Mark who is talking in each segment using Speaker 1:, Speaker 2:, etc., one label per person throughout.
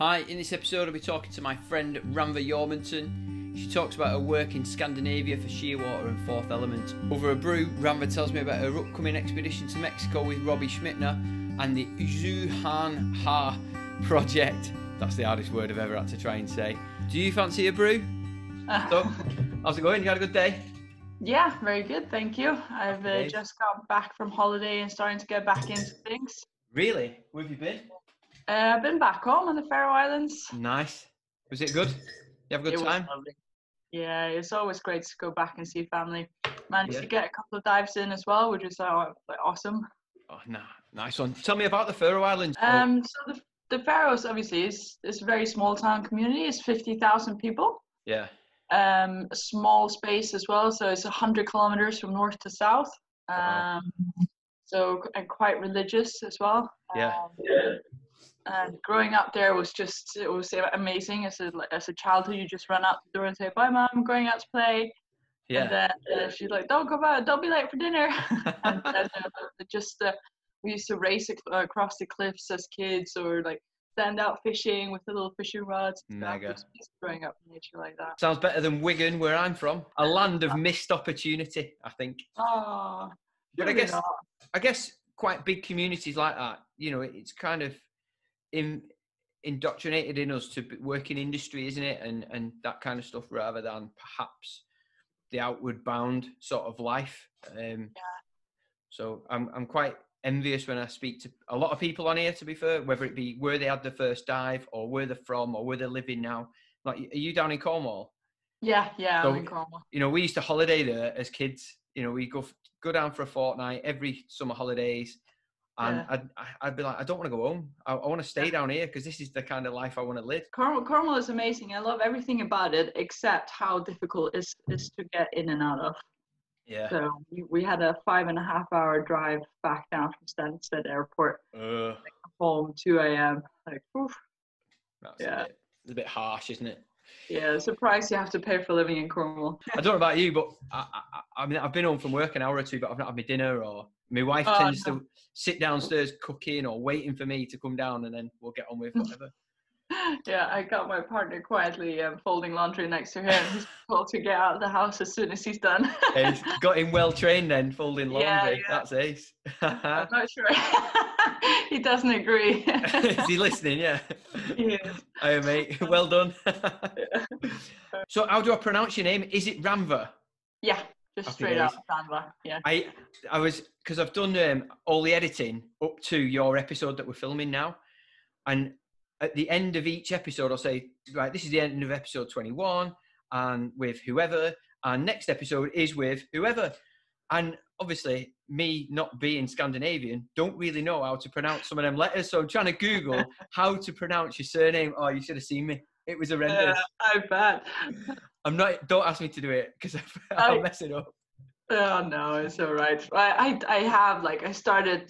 Speaker 1: Hi, in this episode I'll be talking to my friend Rannva Jørmundsson. She talks about her work in Scandinavia for Shearwater and Fourth Element. Over a brew, Rannva tells me about her upcoming expedition to Mexico with Robbie Schmittner and the Xunaan-Ha project. That's the hardest word I've ever had to try and say. Do you fancy a brew? So, how's it going? You had a good day?
Speaker 2: Yeah, very good, thank you. I've uh, just got back from holiday and starting to get back into things.
Speaker 1: Really? Where have you been?
Speaker 2: Uh, I've been back home on the Faroe Islands.
Speaker 1: Nice. Was it good? You have a good
Speaker 2: it
Speaker 1: time?
Speaker 2: Yeah, it's always great to go back and see family. Managed
Speaker 1: Yeah.
Speaker 2: to get a couple of dives in as well, which is uh, like, awesome.
Speaker 1: Oh, nah, nice one. Tell me about the Faroe Islands.
Speaker 2: Um, so the, the Faroes obviously is is a very small town community. It's fifty thousand people.
Speaker 1: yeah.
Speaker 2: Um, a small space as well. So it's hundred kilometers from north to south.
Speaker 1: Wow.
Speaker 2: Um, so and quite religious as well.
Speaker 1: Yeah.
Speaker 2: Um, and growing up there was just it was amazing. As a as a child, who you just run out the door and say, "Bye, mom, I'm going out to play."
Speaker 1: Yeah.
Speaker 2: And then uh, she's like, "Don't go out, don't be late for dinner." and then uh, just uh, we used to race ac- across the cliffs as kids, or like stand out fishing with the little fishing rods.
Speaker 1: Mega.
Speaker 2: Just- just growing up in nature like that.
Speaker 1: Sounds better than Wigan, where I'm from. A land of missed opportunity, I think.
Speaker 2: Oh,
Speaker 1: But I guess-
Speaker 2: not.
Speaker 1: I guess quite big communities like that, you know, it's kind of in, indoctrinated in us to work in industry, isn't it? And and that kind of stuff, rather than perhaps the outward bound sort of life. Um, So I'm I'm quite envious when I speak to a lot of people on here. To be fair, whether it be where they had the first dive, or where they're from, or where they're living now. Like, are you down in Cornwall?
Speaker 2: yeah, yeah,
Speaker 1: So-
Speaker 2: I'm in Cornwall.
Speaker 1: you know, we used to holiday there as kids. You know, we go go down for a fortnight every summer holidays, and
Speaker 2: Yeah.
Speaker 1: I'd I- I'd be like, I don't want to go home. I, I want to stay
Speaker 2: Yeah.
Speaker 1: down here because this is the kind of life I want to live.
Speaker 2: Cornwall, Cornwall is amazing. I love everything about it, except how difficult it is is to get in and out of.
Speaker 1: Yeah.
Speaker 2: So we, we had a five and a half hour drive back down from Stansted Airport
Speaker 1: Uh,
Speaker 2: home, 2 a.m. Like, oof.
Speaker 1: that's
Speaker 2: Yeah.
Speaker 1: a, bit, it's a bit harsh, isn't it?
Speaker 2: Yeah, it's a price you have to pay for living in Cornwall.
Speaker 1: I don't know about you, but I, I, I mean, I've been home from work an hour or two, but I've not had my dinner, or my wife
Speaker 2: Oh,
Speaker 1: tends
Speaker 2: no.
Speaker 1: to sit downstairs cooking or waiting for me to come down, and then we'll get on with whatever.
Speaker 2: yeah, I got my partner quietly um, folding laundry next to him. He's told to get out of the house as soon as he's done.
Speaker 1: He's got him well trained then, folding laundry.
Speaker 2: Yeah, yeah.
Speaker 1: That's ace.
Speaker 2: I'm not sure. he doesn't agree.
Speaker 1: is he listening? Yeah.
Speaker 2: Is.
Speaker 1: Hi, mate. Well done. so, how do I pronounce your name? Is it Ramva?
Speaker 2: Yeah, just
Speaker 1: Happy
Speaker 2: straight
Speaker 1: days.
Speaker 2: out. Yeah.
Speaker 1: I I was because I've done um, all the editing up to your episode that we're filming now, and at the end of each episode, I'll say, right, this is the end of episode twenty-one, and with whoever, and next episode is with whoever, and obviously me not being Scandinavian, don't really know how to pronounce some of them letters, so I'm trying to Google how to pronounce your surname. Oh, you should have seen me. It was horrendous.
Speaker 2: Yeah, I bet.
Speaker 1: I'm not. Don't ask me to do it because I'll
Speaker 2: I-
Speaker 1: mess it up.
Speaker 2: Oh no, it's all right. I, I I have like I started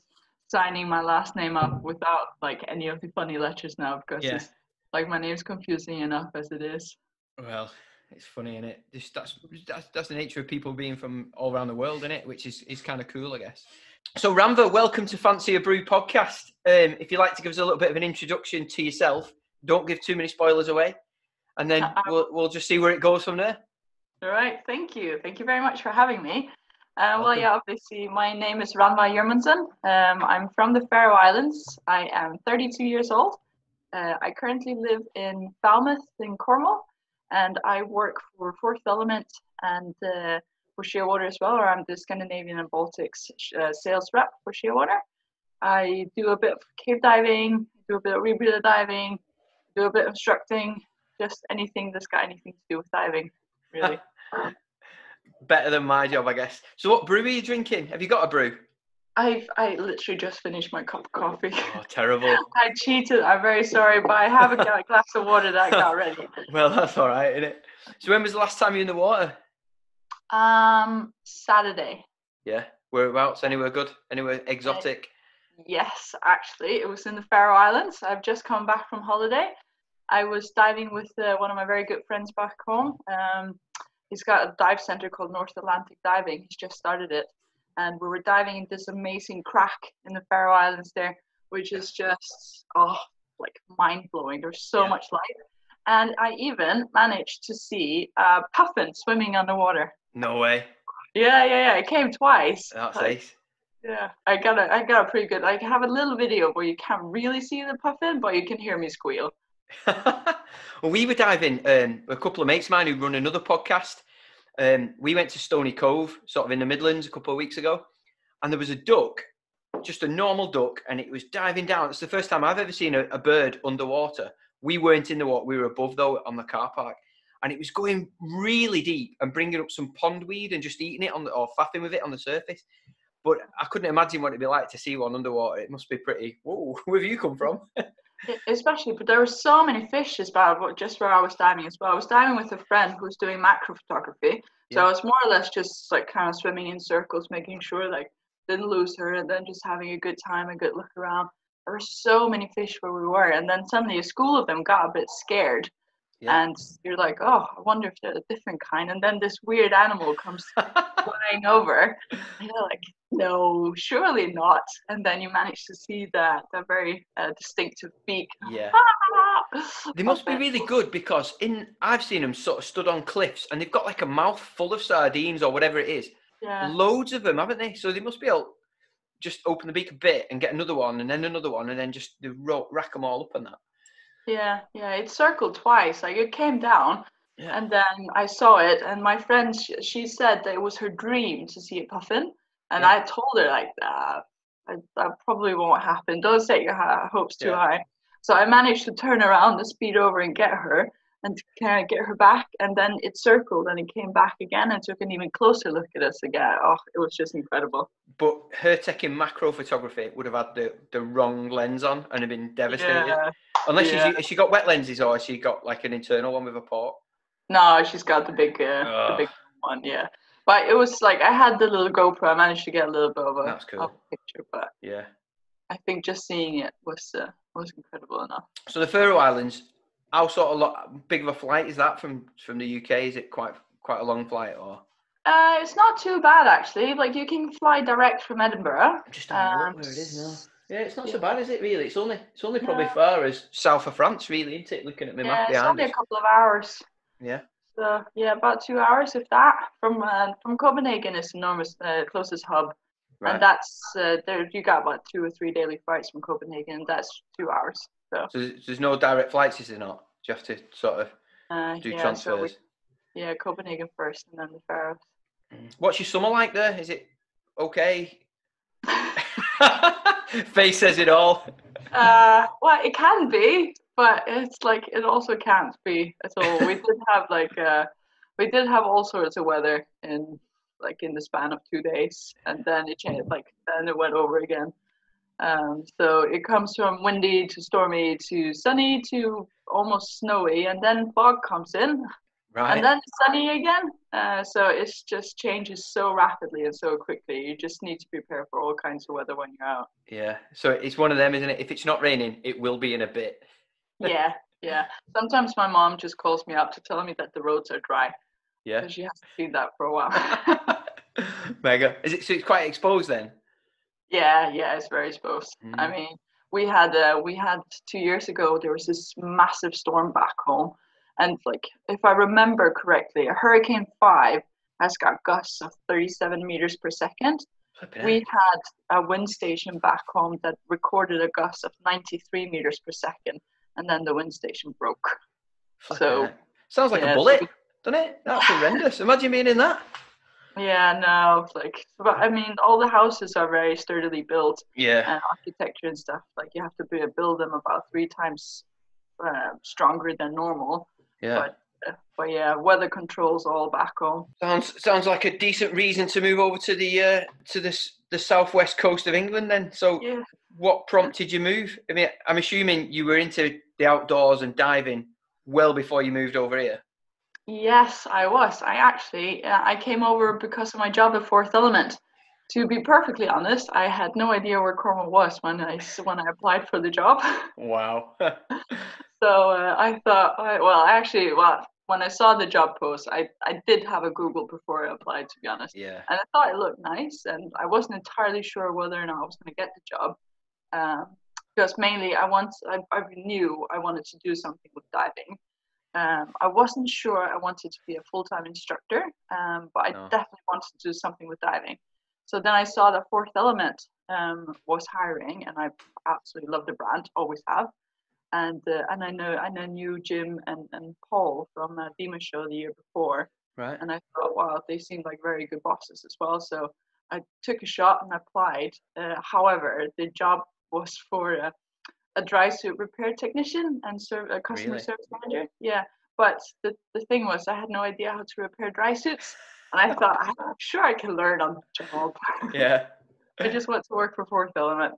Speaker 2: signing my last name up without like any of the funny letters now because
Speaker 1: Yeah.
Speaker 2: it's like my name's confusing enough as it is.
Speaker 1: Well, it's funny, is it? Just that's that's that's the nature of people being from all around the world, is it? Which is is kind of cool, I guess. So, Ramva, welcome to Fancy a Brew podcast. Um, if you'd like to give us a little bit of an introduction to yourself, don't give too many spoilers away, and then we'll we'll just see where it goes from there.
Speaker 2: All right, thank you. Thank you very much for having me. Uh, well, yeah, obviously, my name is Rannva Jørmundsson. Um, I'm from the Faroe Islands. I am 32 years old. Uh, I currently live in Falmouth in Cornwall, and I work for Fourth Element and uh, for Shearwater as well, or I'm the Scandinavian and Baltics uh, sales rep for Shearwater. I do a bit of cave diving, do a bit of rebreather diving, do a bit of instructing, just anything that's got anything to do with diving, really.
Speaker 1: Better than my job, I guess. So, what brew are you drinking? Have you got a brew?
Speaker 2: I've I literally just finished my cup of coffee.
Speaker 1: Oh, terrible.
Speaker 2: I cheated. I'm very sorry, but I have a glass of water that I got ready.
Speaker 1: well, that's all right, isn't it? So, when was the last time you were in the water?
Speaker 2: Um, Saturday.
Speaker 1: Yeah. Whereabouts? Anywhere good? Anywhere exotic?
Speaker 2: Yes, actually, it was in the Faroe Islands. I've just come back from holiday. I was diving with uh, one of my very good friends back home. Um, he's got a dive center called North Atlantic Diving. He's just started it, and we were diving in this amazing crack in the Faroe Islands there, which is just oh like mind blowing. There's so
Speaker 1: Yeah.
Speaker 2: much life, and I even managed to see a puffin swimming underwater.
Speaker 1: No way.
Speaker 2: Yeah, yeah, yeah. It came twice.
Speaker 1: That's
Speaker 2: Like,
Speaker 1: ace.
Speaker 2: Yeah, I got a, I got a pretty good. I have a little video where you can't really see the puffin, but you can hear me squeal.
Speaker 1: well, we were diving. Um, a couple of mates of mine who run another podcast. Um, we went to Stony Cove, sort of in the Midlands, a couple of weeks ago, and there was a duck, just a normal duck, and it was diving down. It's the first time I've ever seen a, a bird underwater. We weren't in the water; we were above though on the car park, and it was going really deep and bringing up some pondweed and just eating it on the, or faffing with it on the surface. But I couldn't imagine what it'd be like to see one underwater. It must be pretty. Whoa, where have you come from?
Speaker 2: Especially, but there were so many fish as well, just where I was diving as well. I was diving with a friend who was doing macro photography. So
Speaker 1: Yeah.
Speaker 2: I was more or less just like kind of swimming in circles, making sure like didn't lose her and then just having a good time, a good look around. There were so many fish where we were, and then suddenly a school of them got a bit scared.
Speaker 1: Yeah.
Speaker 2: And you're like, oh, I wonder if they're a different kind. And then this weird animal comes flying over. And you're like, no, surely not. And then you manage to see that the very uh, distinctive beak.
Speaker 1: yeah. They must be really good because in I've seen them sort of stood on cliffs and they've got like a mouth full of sardines or whatever it is.
Speaker 2: Yeah.
Speaker 1: Loads of them, haven't they? So they must be able just open the beak a bit and get another one and then another one and then just they rack them all up on that.
Speaker 2: Yeah, yeah, it circled twice. Like it came down,
Speaker 1: Yeah.
Speaker 2: and then I saw it, and my friend she, she said that it was her dream to see a puffin, and
Speaker 1: Yeah.
Speaker 2: I told her like that that probably won't happen. Don't set your hopes too
Speaker 1: Yeah.
Speaker 2: high. So I managed to turn around and speed over and get her, and kind of get her back, and then it circled and it came back again and took an even closer look at us again. Oh, it was just incredible.
Speaker 1: But her taking macro photography would have had the, the wrong lens on and have been devastated.
Speaker 2: Yeah.
Speaker 1: Unless
Speaker 2: yeah.
Speaker 1: she's, has she got wet lenses or she got like an internal one with a port?
Speaker 2: No, she's got the big, uh, the big one. Yeah, but it was like I had the little GoPro. I managed to get a little bit of a,
Speaker 1: cool.
Speaker 2: of a picture, but
Speaker 1: Yeah.
Speaker 2: I think just seeing it was uh, was incredible enough.
Speaker 1: So the Faroe Islands, how sort of lo- big of a flight is that from from the UK? Is it quite quite a long flight or?
Speaker 2: Uh, it's not too bad actually. Like you can fly direct from Edinburgh.
Speaker 1: I'm just having a
Speaker 2: Um,
Speaker 1: look where it is now. Yeah, it's not
Speaker 2: yeah.
Speaker 1: so bad, is it? Really, it's only it's only probably
Speaker 2: No.
Speaker 1: far as south of France, really, isn't it? Looking at my map
Speaker 2: Yeah,
Speaker 1: map
Speaker 2: it's
Speaker 1: behind
Speaker 2: only
Speaker 1: us.
Speaker 2: a couple of hours.
Speaker 1: Yeah.
Speaker 2: So yeah, about two hours if that. From uh, from Copenhagen is the enormous uh, closest hub,
Speaker 1: Right.
Speaker 2: and that's uh, there. You got about two or three daily flights from Copenhagen. and That's two hours. So
Speaker 1: So there's, there's no direct flights, is there not? Do you have to sort of
Speaker 2: uh,
Speaker 1: do
Speaker 2: yeah, so we,
Speaker 1: transfers?
Speaker 2: yeah, Copenhagen first, and then the Faroes.
Speaker 1: Mm. What's your summer like there? Is it okay? Face says it all.
Speaker 2: Uh, well, it can be, but it's like it also can't be at all. We did have like uh, we did have all sorts of weather in like in the span of two days, and then it changed. Like then it went over again. Um, so it comes from windy to stormy to sunny to almost snowy, and then fog comes in,
Speaker 1: Right.
Speaker 2: and then sunny again. Uh, so it just changes so rapidly and so quickly. You just need to prepare for all kinds of weather when you're out.
Speaker 1: yeah. So it's one of them, isn't it? If it's not raining, it will be in a bit.
Speaker 2: yeah, yeah. Sometimes my mom just calls me up to tell me that the roads are dry
Speaker 1: Yeah.
Speaker 2: because she has to see that for a while.
Speaker 1: Mega. Is it so? It's quite exposed then.
Speaker 2: Yeah, yeah, it's very exposed. I
Speaker 1: Mhm.
Speaker 2: mean, we had uh, we had two years ago there was this massive storm back home, and like if I remember correctly, a Hurricane Five has got gusts of 37 meters per second. We had a wind station back home that recorded a gust of 93 meters per second, and then the wind station broke.
Speaker 1: Flipping
Speaker 2: so,
Speaker 1: sounds like
Speaker 2: yeah,
Speaker 1: a bullet,
Speaker 2: we-
Speaker 1: doesn't it? That's horrendous. Imagine being in that.
Speaker 2: Yeah, no, it's like, but I mean, all the houses are very sturdily built,
Speaker 1: Yeah.
Speaker 2: and architecture and stuff. Like you have to be, build them about three times uh, stronger than normal.
Speaker 1: Yeah.
Speaker 2: But uh, but yeah, weather controls all back home.
Speaker 1: Sounds sounds like a decent reason to move over to the uh, to this the southwest coast of England. Then, so
Speaker 2: Yeah.
Speaker 1: what prompted you move? I mean, I'm assuming you were into the outdoors and diving well before you moved over here.
Speaker 2: Yes, I was. I actually uh, I came over because of my job at Fourth Element. To be perfectly honest, I had no idea where Cornwall was when I when I applied for the job.
Speaker 1: Wow.
Speaker 2: So uh, I thought, well, actually, well, when I saw the job post, I, I did have a Google before I applied, to be honest.
Speaker 1: yeah.
Speaker 2: And I thought it looked nice, and I wasn't entirely sure whether or not I was going to get the job. Um, because mainly I want I, I knew I wanted to do something with diving. Um, I wasn't sure I wanted to be a full time instructor, um, but I
Speaker 1: No.
Speaker 2: definitely wanted to do something with diving. So then I saw that Fourth Element um, was hiring, and I absolutely love the brand, always have. And uh, and I know and I knew Jim and, and Paul from uh, DEMA Show the year before,
Speaker 1: Right.
Speaker 2: and I thought, wow, they seemed like very good bosses as well. So I took a shot and applied. Uh, however, the job was for a, a dry suit repair technician and serv- a customer
Speaker 1: Really?
Speaker 2: service manager. Yeah, but the, the thing was, I had no idea how to repair dry suits. And I thought, I'm sure I can learn on the job.
Speaker 1: Yeah.
Speaker 2: I just went to work for Fourth Element.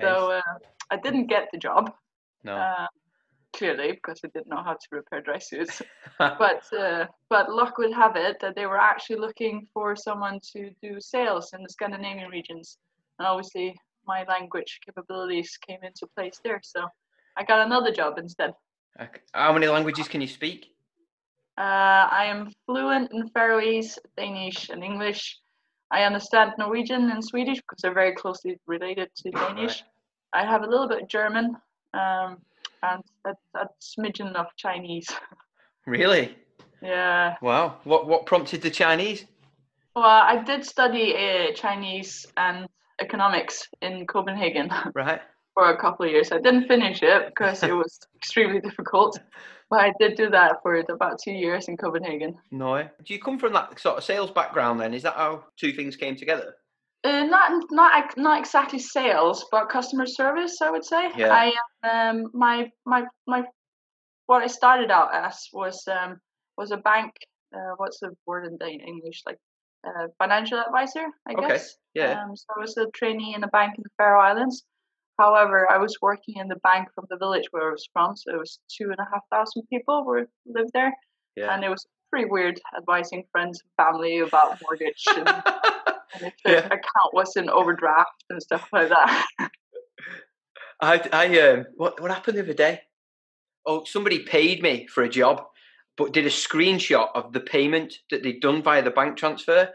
Speaker 2: So uh, I didn't get the job,
Speaker 1: no.
Speaker 2: uh, clearly, because I didn't know how to repair dry suits but uh, but luck would have it that they were actually looking for someone to do sales in the Scandinavian regions, and obviously my language capabilities came into place there. So I got another job instead.
Speaker 1: Okay. How many languages can you speak?
Speaker 2: Uh, I am fluent in Faroese, Danish, and English. I understand Norwegian and Swedish because they're very closely related to Danish. I have a little bit of German um, and a, a smidgen of Chinese.
Speaker 1: Really?
Speaker 2: yeah.
Speaker 1: Wow. What what prompted the Chinese?
Speaker 2: Well, I did study uh, Chinese and economics in Copenhagen
Speaker 1: Right.
Speaker 2: for a couple of years. I didn't finish it because it was extremely difficult, but I did do that for about two years in Copenhagen.
Speaker 1: No. Do you come from that sort of sales background then? Is that how two things came together?
Speaker 2: Uh, not not not exactly sales, but customer service. I would say.
Speaker 1: Yeah.
Speaker 2: I um my my my what I started out as was um was a bank. Uh, what's the word in English? Like uh, financial advisor, I
Speaker 1: Okay,
Speaker 2: guess.
Speaker 1: Yeah.
Speaker 2: Um, so I was a trainee in a bank in the Faroe Islands. However, I was working in the bank from the village where I was from, so it was two and a half thousand people were lived there,
Speaker 1: yeah.
Speaker 2: and it was pretty weird advising friends and family about mortgage and, and if the
Speaker 1: Yeah.
Speaker 2: account was in overdraft and stuff like that.
Speaker 1: I, I, um, what, what happened the other day? Oh, somebody paid me for a job, but did a screenshot of the payment that they'd done via the bank transfer.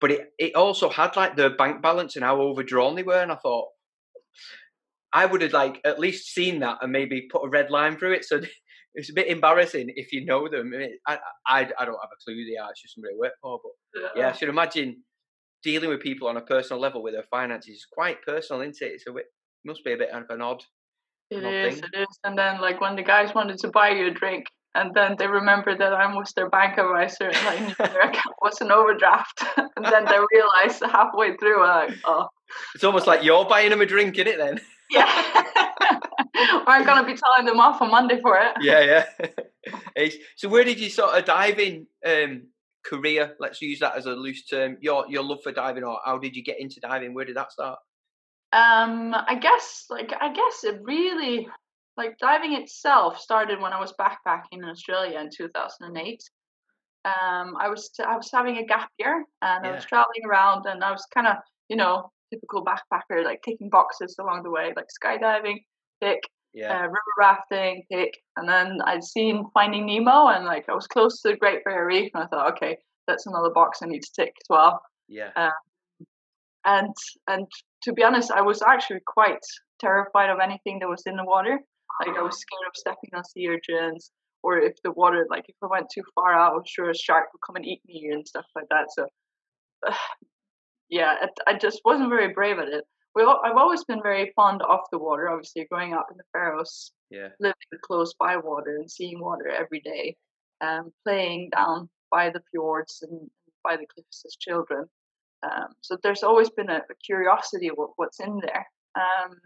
Speaker 1: But it, it also had like the bank balance and how overdrawn they were. And I thought, I would have like at least seen that and maybe put a red line through it. So it's a bit embarrassing if you know them. I, I, I, don't have a clue who they are. It's just somebody I work for. But yeah, I should imagine dealing with people on a personal level with their finances is quite personal, isn't it? So it must be a bit of an odd.
Speaker 2: It is,
Speaker 1: thing.
Speaker 2: it is. And then like when the guys wanted to buy you a drink and then they remembered that I was their bank advisor and I knew their account was an overdraft. and then they realized halfway through like, oh
Speaker 1: It's almost like you're buying them a drink, is it? Then.
Speaker 2: yeah. I'm gonna be telling them off on Monday for it.
Speaker 1: yeah, yeah. So where did you sort of diving um, career? Let's use that as a loose term. Your your love for diving, or how did you get into diving? Where did that start?
Speaker 2: Um, I guess like I guess it really like diving itself started when I was backpacking in Australia in 2008. Um, I was I was having a gap year and I was traveling around and I was kind of you know typical backpacker like ticking boxes along the way like skydiving, tick,
Speaker 1: Yeah,
Speaker 2: uh, river rafting, tick, and then I'd seen Finding Nemo and like I was close to the Great Barrier Reef and I thought okay that's another box I need to tick as well
Speaker 1: yeah,
Speaker 2: and and to be honest, I was actually quite terrified of anything that was in the water. Like I was scared of stepping on sea urchins, or if the water, like if I went too far out, I was sure a shark would come and eat me and stuff like that. So, yeah, I just wasn't very brave at it. Well, I've always been very fond of the water. Obviously, growing up in the Faroes,
Speaker 1: yeah,
Speaker 2: living close by water and seeing water every day, um, playing down by the fjords and by the cliffs as children. Um, so there's always been a, a curiosity of what, what's in there. Um,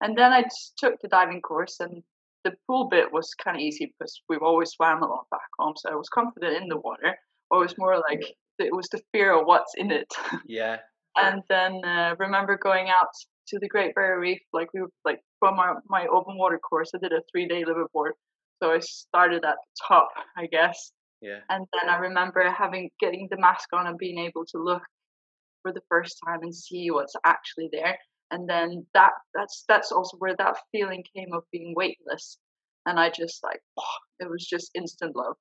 Speaker 2: and then I just took the diving course, and the pool bit was kind of easy because we've always swam a lot back home, so I was confident in the water. Or it was more like it was the fear of what's in it.
Speaker 1: yeah,
Speaker 2: and then uh, remember going out to the Great Barrier Reef, like we were, like from my, my open water course. I did a three day liveaboard, so I started at the top, I guess,
Speaker 1: yeah,
Speaker 2: and then I remember having getting the mask on and being able to look for the first time and see what's actually there. And then that that's that's also where that feeling came of being weightless, and I just like it was just instant love.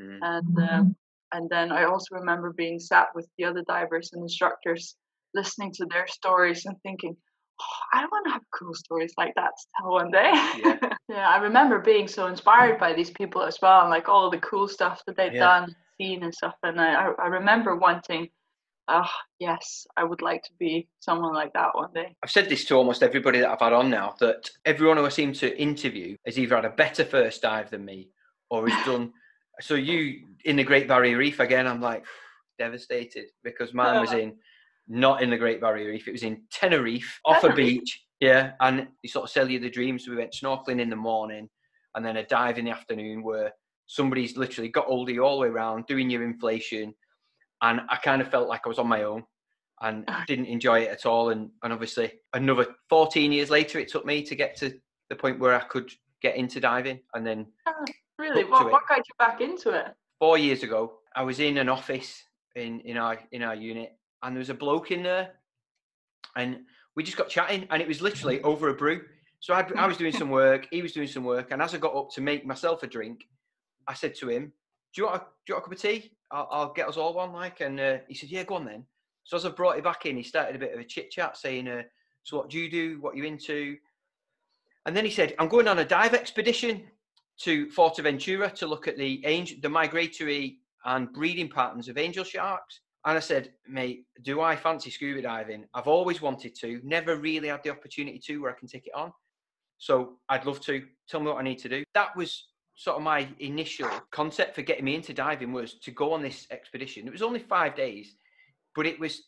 Speaker 1: Mm.
Speaker 2: And um, and then I also remember being sat with the other divers and instructors, listening to their stories and thinking, I want to have cool stories like that to tell one day.
Speaker 1: Yeah.
Speaker 2: yeah, I remember being so inspired by these people as well, and like all the cool stuff that they've
Speaker 1: Yeah.
Speaker 2: done, seen, and stuff. And I, I I remember wanting, oh yes, I would like to be someone like that one day.
Speaker 1: I've said this to almost everybody that I've had on now that everyone who I seem to interview has either had a better first dive than me or has done. So you in the Great Barrier Reef again, I'm like devastated because mine was in not in the Great Barrier Reef. It was in Tenerife, off a beach. Yeah, and they sort of sell you the dreams. So we went snorkeling in the morning, and then a dive in the afternoon where somebody's literally got hold of you all the way around doing your inflation, and I kind of felt like I was on my own and didn't enjoy it at all. And and obviously another 14 years later, it took me to get to the point where I could get into diving, and then ah, Really,
Speaker 2: what, what got you back into it?
Speaker 1: four years ago, I was in an office in in our in our unit, and there was a bloke in there, and we just got chatting, and it was literally over a brew. So I'd, I was doing some work, he was doing some work, and as I got up to make myself a drink, I said to him, "Do you want a, do you want a cup of tea? I'll, I'll get us all one." Like, and uh, he said, "Yeah, go on then." So as I brought it back in, he started a bit of a chit chat, saying, uh, "So what do you do? What you into?" And then he said, "I'm going on a dive expedition to Fuerteventura to look at the angel, the migratory and breeding patterns of angel sharks." And I said, "Mate, do I fancy scuba diving? I've always wanted to, never really had the opportunity to where I can take it on. So I'd love to. Tell me what I need to do." That was sort of my initial concept for getting me into diving was to go on this expedition. It was only five days, but it was,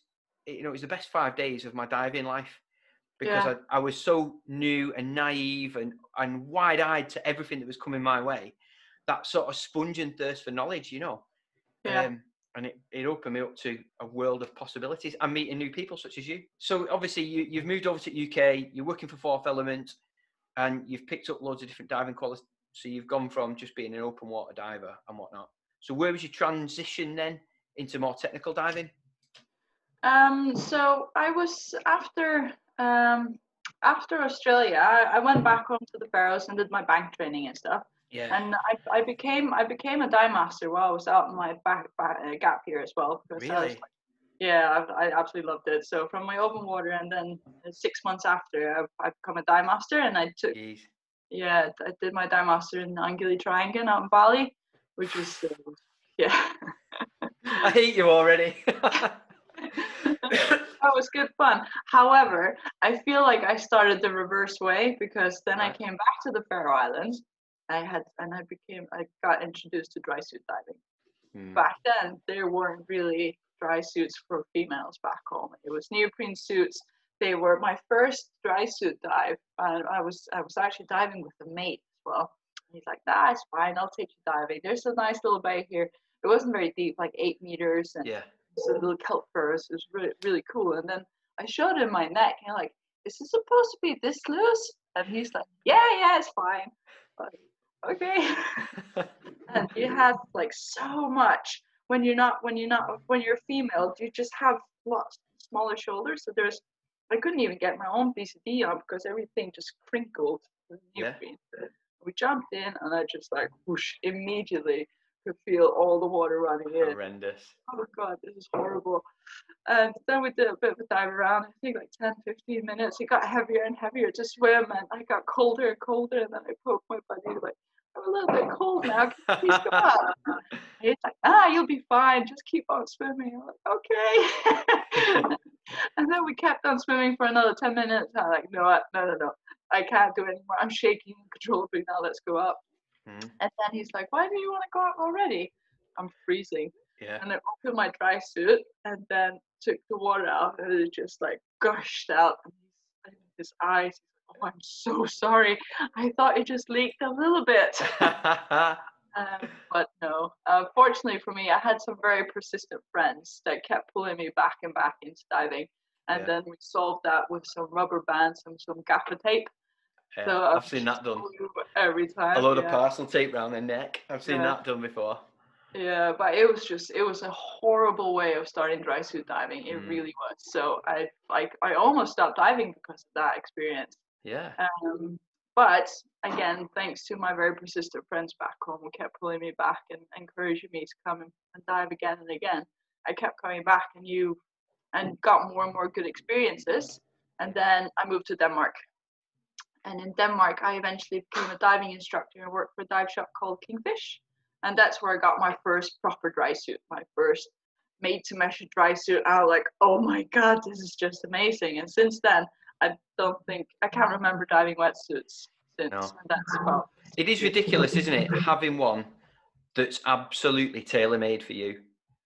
Speaker 1: you know, it was the best five days of my diving life because
Speaker 2: Yeah.
Speaker 1: I, I was so new and naive and, and wide eyed to everything that was coming my way. That sort of sponge and thirst for knowledge, you know.
Speaker 2: Yeah.
Speaker 1: Um, and it, it opened me up to a world of possibilities and meeting new people such as you. So obviously you, you've moved over to UK, you're working for Fourth Element, and you've picked up loads of different diving qualities. So you've gone from just being an open water diver and whatnot. So where was your transition then into more technical diving?
Speaker 2: Um, so I was after um after Australia, I, I went back home to the Faroes and did my bank training and stuff.
Speaker 1: Yeah.
Speaker 2: And I, I became I became a dive master while I was out in my back, back uh, gap year as well. Because I was
Speaker 1: Really?
Speaker 2: like, yeah, I, I absolutely loved it. So from my open water, and then six months after, I, I become a dive master, and I took
Speaker 1: Jeez.
Speaker 2: Yeah, I did my dive master in Angili Triangle out in Bali, which was uh, yeah.
Speaker 1: I hate you already.
Speaker 2: that was good fun. However, I feel like I started the reverse way because then I came back to the Faroe Islands. I had and I became I got introduced to dry suit diving.
Speaker 1: Hmm.
Speaker 2: Back then, there weren't really dry suits for females back home. It was neoprene suits. They were my first dry suit dive, and I was I was actually diving with a mate as well. He's like, "Nah, it's fine. I'll take you diving. There's a nice little bay here. It wasn't very deep, like eight meters, and
Speaker 1: yeah.
Speaker 2: so little kelp furs. It was really, really cool. And then I showed him my neck, and I'm like, "Is this supposed to be this loose?" And he's like, "Yeah, yeah, it's fine." Like, okay. and you have like so much when you're not when you're not when you're female. You just have lots smaller shoulders. So there's I couldn't even get my own BCD on because everything just crinkled. with
Speaker 1: Yeah.
Speaker 2: We jumped in, and I just like whoosh immediately could feel all the water running in
Speaker 1: Horrendous.
Speaker 2: oh god, this is horrible. And then we did a bit of a dive around, I think like 10, 15 minutes. It got heavier and heavier to swim, and I got colder and colder. And then I poked my buddy, like, I'm a little bit cold now. Can you please come up? He's like, ah, you'll be fine. Just keep on swimming. I'm like, okay. and then we kept on swimming for another 10 minutes. I'm like, no, no, no, no. I can't do it anymore. I'm shaking uncontrollably now. Let's go up.
Speaker 1: Mhm.
Speaker 2: And then he's like, why do you want to go up already? I'm freezing
Speaker 1: Yeah.
Speaker 2: and I opened my dry suit and then took the water out and it just like gushed out and his eyes oh i'm so sorry i thought it just leaked a little bit um, but no fortunately for me i had some very persistent friends that kept pulling me back and back into diving and
Speaker 1: Yeah.
Speaker 2: then we solved that with some rubber bands and some gaffer tape
Speaker 1: Yeah,
Speaker 2: so I
Speaker 1: I've seen that done.
Speaker 2: every time
Speaker 1: A load of
Speaker 2: yeah.
Speaker 1: parcel tape round their neck. I've seen that done before.
Speaker 2: Yeah, but it was just it was a horrible way of starting dry suit diving. It
Speaker 1: Mm.
Speaker 2: really was. So I like I almost stopped diving because of that experience.
Speaker 1: Yeah.
Speaker 2: Um, but again, thanks to my very persistent friends back home who kept pulling me back and encouraging me to come and, dive again and again, I kept coming back and you and got more and more good experiences. And then I moved to Denmark. And in Denmark, I eventually became a diving instructor and worked for a dive shop called Kingfish. And that's where I got my first proper dry suit, my first made to measure dry suit. I was like, oh my God, this is just amazing. And since then, I don't think, I can't remember diving wetsuits since.
Speaker 1: No.
Speaker 2: And that's about,
Speaker 1: It is ridiculous, isn't it? Having one that's absolutely tailor made for you.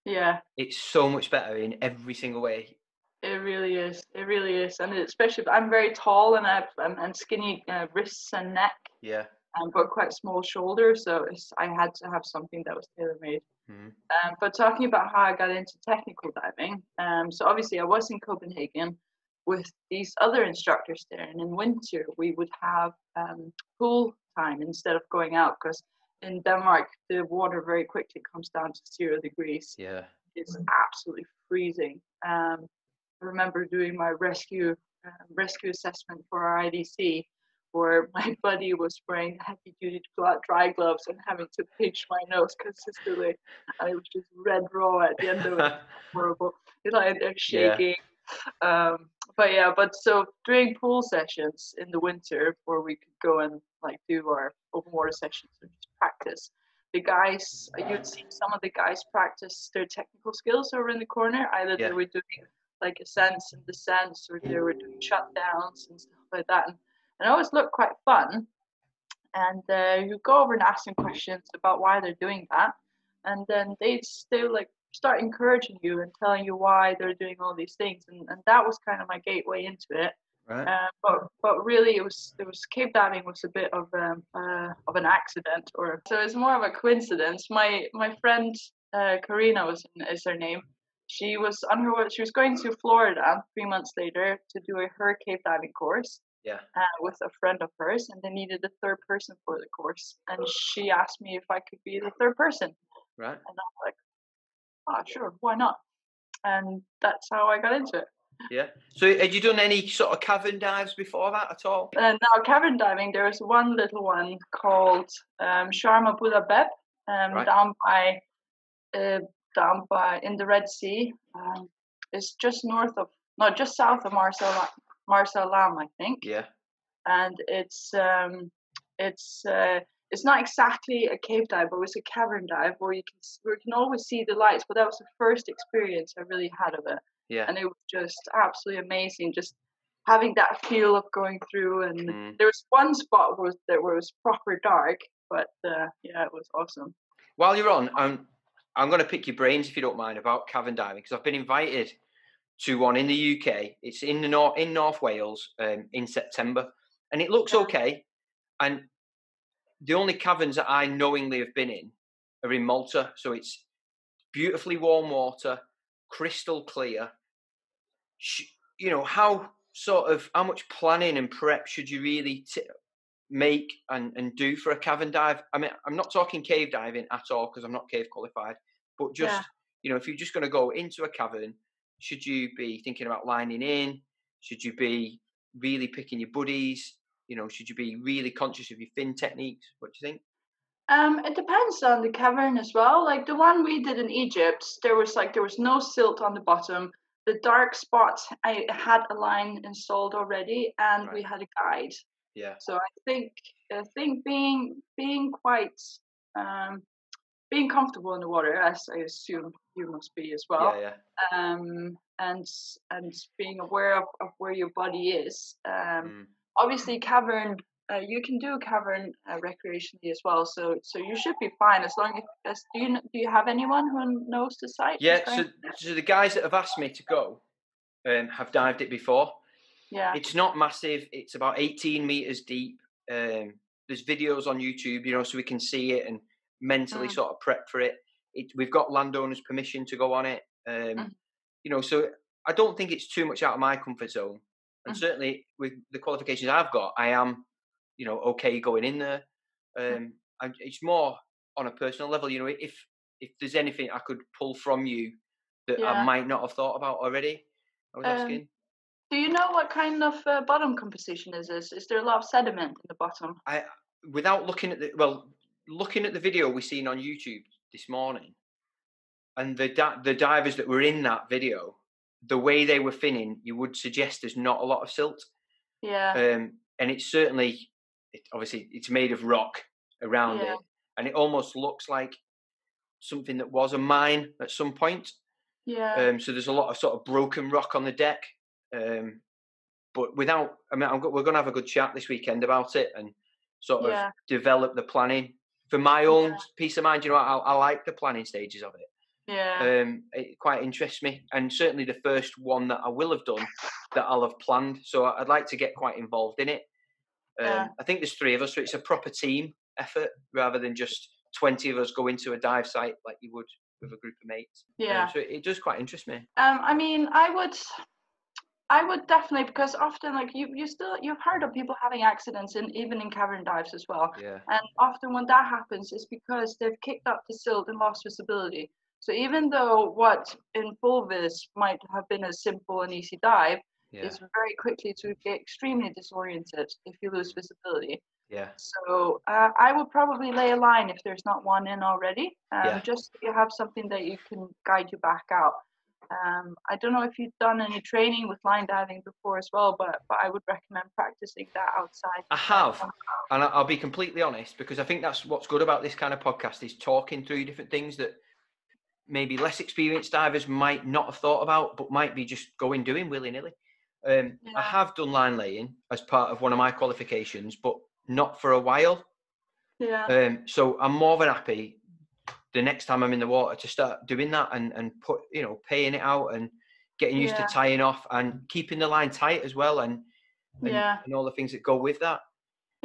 Speaker 2: yeah,
Speaker 1: It's so much better in every single way.
Speaker 2: it really is. It really is. And especially, I'm very tall and I have um, and skinny uh, wrists and neck.
Speaker 1: Yeah.
Speaker 2: um, but quite small shoulders, so it's, I had to have something that was tailor made.
Speaker 1: Mhm.
Speaker 2: Um, but talking about how I got into technical diving, um, so obviously I was in Copenhagen with these other instructors there, and in winter we would have um, pool time instead of going out because in Denmark the water very quickly comes down to zero degrees.
Speaker 1: Yeah.
Speaker 2: It's absolutely freezing. Um, I remember doing my rescue uh, rescue assessment for our IDC, where my buddy was wearing heavy duty dry gloves and having to pinch my nose consistently, and it was just red raw at the end of it. Horrible. It's like they're
Speaker 1: Yeah.
Speaker 2: Um, but yeah, but so during pool sessions in the winter, where we could go and like do our open water sessions and just practice, the guys you'd see some of the guys practice their technical skills over in the corner. Either
Speaker 1: Yeah.
Speaker 2: they were doing like ascents and descents, or they were doing shutdowns and stuff like that. And, and it always looked quite fun. And uh, you go over and ask them questions about why they're doing that, and then they they like start encouraging you and telling you why they're doing all these things. And, and that was kind of my gateway into it.
Speaker 1: right.
Speaker 2: Uh, but but really, it was it was cave diving was a bit of um uh, of an accident, or so it's more of a coincidence. My my friend uh, Karina was is her name. She was on her way. She was going to Florida three months later to do a her cave diving course.
Speaker 1: Yeah.
Speaker 2: Uh, with a friend of hers, and they needed a third person for the course. And she asked me if I could be the third person,
Speaker 1: Right.
Speaker 2: and I'm like, ah, sure, why not? And that's how I got into it.
Speaker 1: Yeah. So had you done any sort of cavern dives before that at all?
Speaker 2: And now cavern diving, there is one little one called um, Sharma Buddha Beb, um,
Speaker 1: Right.
Speaker 2: down by uh, down by in the Red Sea. Um, it's just north of, no, just south of Marsa Marsa Alam, I think.
Speaker 1: Yeah.
Speaker 2: And it's um, it's uh, it's not exactly a cave dive, but it's a cavern dive where you can where you can always see the lights. But that was the first experience I really had of it
Speaker 1: Yeah.
Speaker 2: and it was just absolutely amazing just having that feel of going through and
Speaker 1: Mm.
Speaker 2: there was one spot was that where it was proper dark but uh, yeah it was awesome
Speaker 1: While you're on, I'm I'm going to pick your brains if you don't mind about cavern diving because I've been invited to one in the UK. It's in the north in North Wales um, in September, and it looks okay. And the only caverns that I knowingly have been in are in Malta, so it's beautifully warm water, crystal clear. You know how sort of how much planning and prep should you really t- make and, and do for a cavern dive? I mean, I'm not talking cave diving at all because I'm not cave qualified, but just
Speaker 2: Yeah.
Speaker 1: you know, if you're just going to go into a cavern, should you be thinking about lining in? Should you be really picking your buddies? You know, should you be really conscious of your fin techniques? What do you think?
Speaker 2: um it depends on the cavern as well like the one we did in egypt there was like there was no silt on the bottom the dark spots i had a line installed already and we had a guide
Speaker 1: Yeah,
Speaker 2: So I think I think being being quite um, being comfortable in the water, as I assume you must be as well,
Speaker 1: yeah, yeah.
Speaker 2: um, and and being aware of, of where your body is. Um,
Speaker 1: Mm.
Speaker 2: Obviously, cavern uh, you can do cavern uh, recreationally as well, so so you should be fine as long as do you do you have anyone who knows the site?
Speaker 1: Yeah, so, so the guys that have asked me to go um, have dived it before.
Speaker 2: yeah,
Speaker 1: It's not massive. It's about 18 meters deep. Um, there's videos on YouTube, you know, so we can see it and mentally
Speaker 2: Mm.
Speaker 1: sort of prep for it. it. We've got landowners' permission to go on it. Um,
Speaker 2: Mm.
Speaker 1: You know, so I don't think it's too much out of my comfort zone. And
Speaker 2: Mm.
Speaker 1: certainly with the qualifications I've got, I am, you know, okay going in there.
Speaker 2: Mm.
Speaker 1: Um, and it's more on a personal level. You know, if if there's anything I could pull from you that I might not have thought about already, I was
Speaker 2: Um,
Speaker 1: asking.
Speaker 2: Do you know what kind of uh, bottom composition is this? Is there a lot of sediment in the bottom?
Speaker 1: I, without looking at the well, looking at the video we seen on YouTube this morning, and the di- the divers that were in that video, the way they were finning, you would suggest there's not a lot of silt.
Speaker 2: Yeah.
Speaker 1: Um, and it's certainly, it, obviously, it's made of rock around
Speaker 2: Yeah.
Speaker 1: it, and it almost looks like something that was a mine at some point.
Speaker 2: yeah.
Speaker 1: Um, so there's a lot of sort of broken rock on the deck. Um, but without, I mean, I'm, go- we're going to have a good chat this weekend about it and sort of
Speaker 2: Yeah.
Speaker 1: develop the planning for my own
Speaker 2: Yeah.
Speaker 1: peace of mind. You know, I, I like the planning stages of it.
Speaker 2: Yeah.
Speaker 1: Um, it quite interests me, and certainly the first one that I will have done that I'll have planned. So I'd like to get quite involved in it. Um,
Speaker 2: Yeah.
Speaker 1: I think there's three of us, so it's a proper team effort rather than just 20 of us go into a dive site like you would with a group of mates. Um,
Speaker 2: yeah.
Speaker 1: so it, it does quite interest me.
Speaker 2: Um, I mean, I would, I would definitely because often like you, you still you've heard of people having accidents in even in cavern dives as well,
Speaker 1: Yeah.
Speaker 2: and often when that happens, it's because they've kicked up the silt and lost visibility. So even though what in full vis might have been a simple and easy dive,
Speaker 1: Yeah.
Speaker 2: is very quickly to get extremely disoriented if you lose visibility.
Speaker 1: Yeah.
Speaker 2: So uh, I would probably lay a line if there's not one in already, um,
Speaker 1: Yeah.
Speaker 2: just so you have something that you can guide you back out. Um, I don't know if you've done any training with line diving before as well, but, but I would recommend practicing that outside.
Speaker 1: I have, and I'll be completely honest because I think that's what's good about this kind of podcast is talking through different things that maybe less experienced divers might not have thought about, but might be just going doing willy nilly. Um, I have done line laying as part of one of my qualifications, but not for a while.
Speaker 2: Yeah,
Speaker 1: Um, so I'm more than happy the next time I'm in the water to start doing that and, and put, you know, paying it out and getting used
Speaker 2: Yeah.
Speaker 1: to tying off and keeping the line tight as well and, and,
Speaker 2: Yeah.
Speaker 1: and all the things that go with that.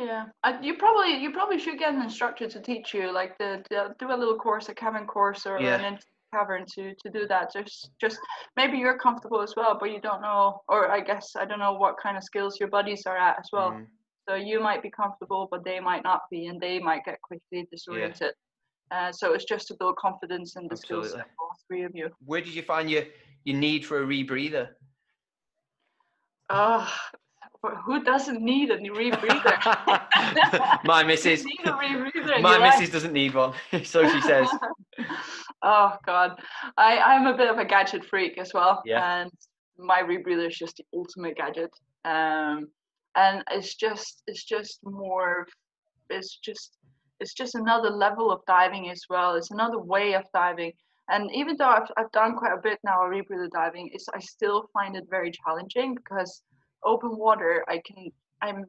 Speaker 2: Yeah. I, you probably you probably should get an instructor to teach you, like the, the do a little course, a cavern course, or
Speaker 1: Yeah.
Speaker 2: an cavern to to do that. Just just maybe you're comfortable as well, but you don't know, or I guess I don't know what kind of skills your buddies are at as well.
Speaker 1: Mm,
Speaker 2: So you might be comfortable, but they might not be, and they might get quickly disoriented. Uh, so it's just to build confidence in the skills
Speaker 1: Absolutely.
Speaker 2: of all three of you.
Speaker 1: where did you find your, your need for a rebreather?
Speaker 2: Oh, who doesn't need a rebreather?
Speaker 1: my missus,
Speaker 2: need a rebreather in
Speaker 1: my
Speaker 2: your life.
Speaker 1: missus doesn't need one, so she says.
Speaker 2: oh God, I I'm a bit of a gadget freak as well,
Speaker 1: Yeah.
Speaker 2: and my rebreather is just the ultimate gadget. Um, and it's just it's just more, it's just it's just another level of diving as well. It's another way of diving. And even though I've, I've done quite a bit now of rebreather diving, it's, I still find it very challenging because open water, I can I'm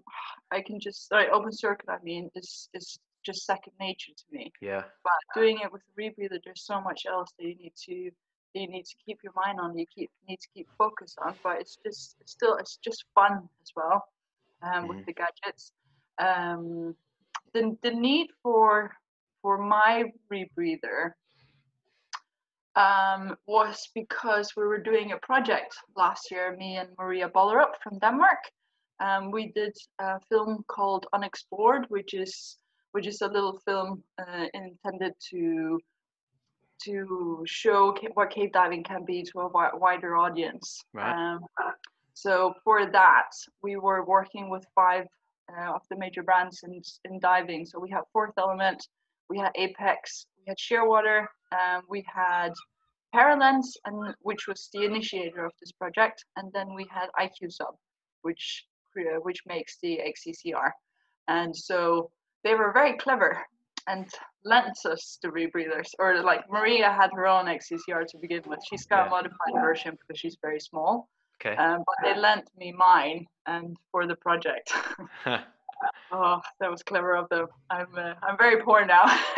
Speaker 2: I can just sorry, open circuit. I mean, is is just second nature to me
Speaker 1: Yeah,
Speaker 2: but doing it with a rebreather there's so much else that you need to you need to keep your mind on you keep need to keep focus on but it's just it's still it's just fun as well um,
Speaker 1: Mhm.
Speaker 2: with the gadgets um, the, the need for for my rebreather um, was because we were doing a project last year me and maria bollerup from denmark um, we did a film called unexplored which is which is a little film uh, intended to to show what cave diving can be to a wider audience.
Speaker 1: Right.
Speaker 2: Um, so for that, we were working with five uh, of the major brands in in diving. So we had Fourth Element, we had Apex, we had Shearwater, um, we had Paralenz, and which was the initiator of this project, and then we had IQ Sub, which crea- which makes the XCCR. And so they were very clever and lent us the rebreathers. Or like Maria had her own XCCR to begin with. She's got
Speaker 1: Yeah.
Speaker 2: a modified version because she's very small.
Speaker 1: okay.
Speaker 2: Um, but they lent me mine and for the project. oh, that was clever of them. I'm uh, I'm very poor now.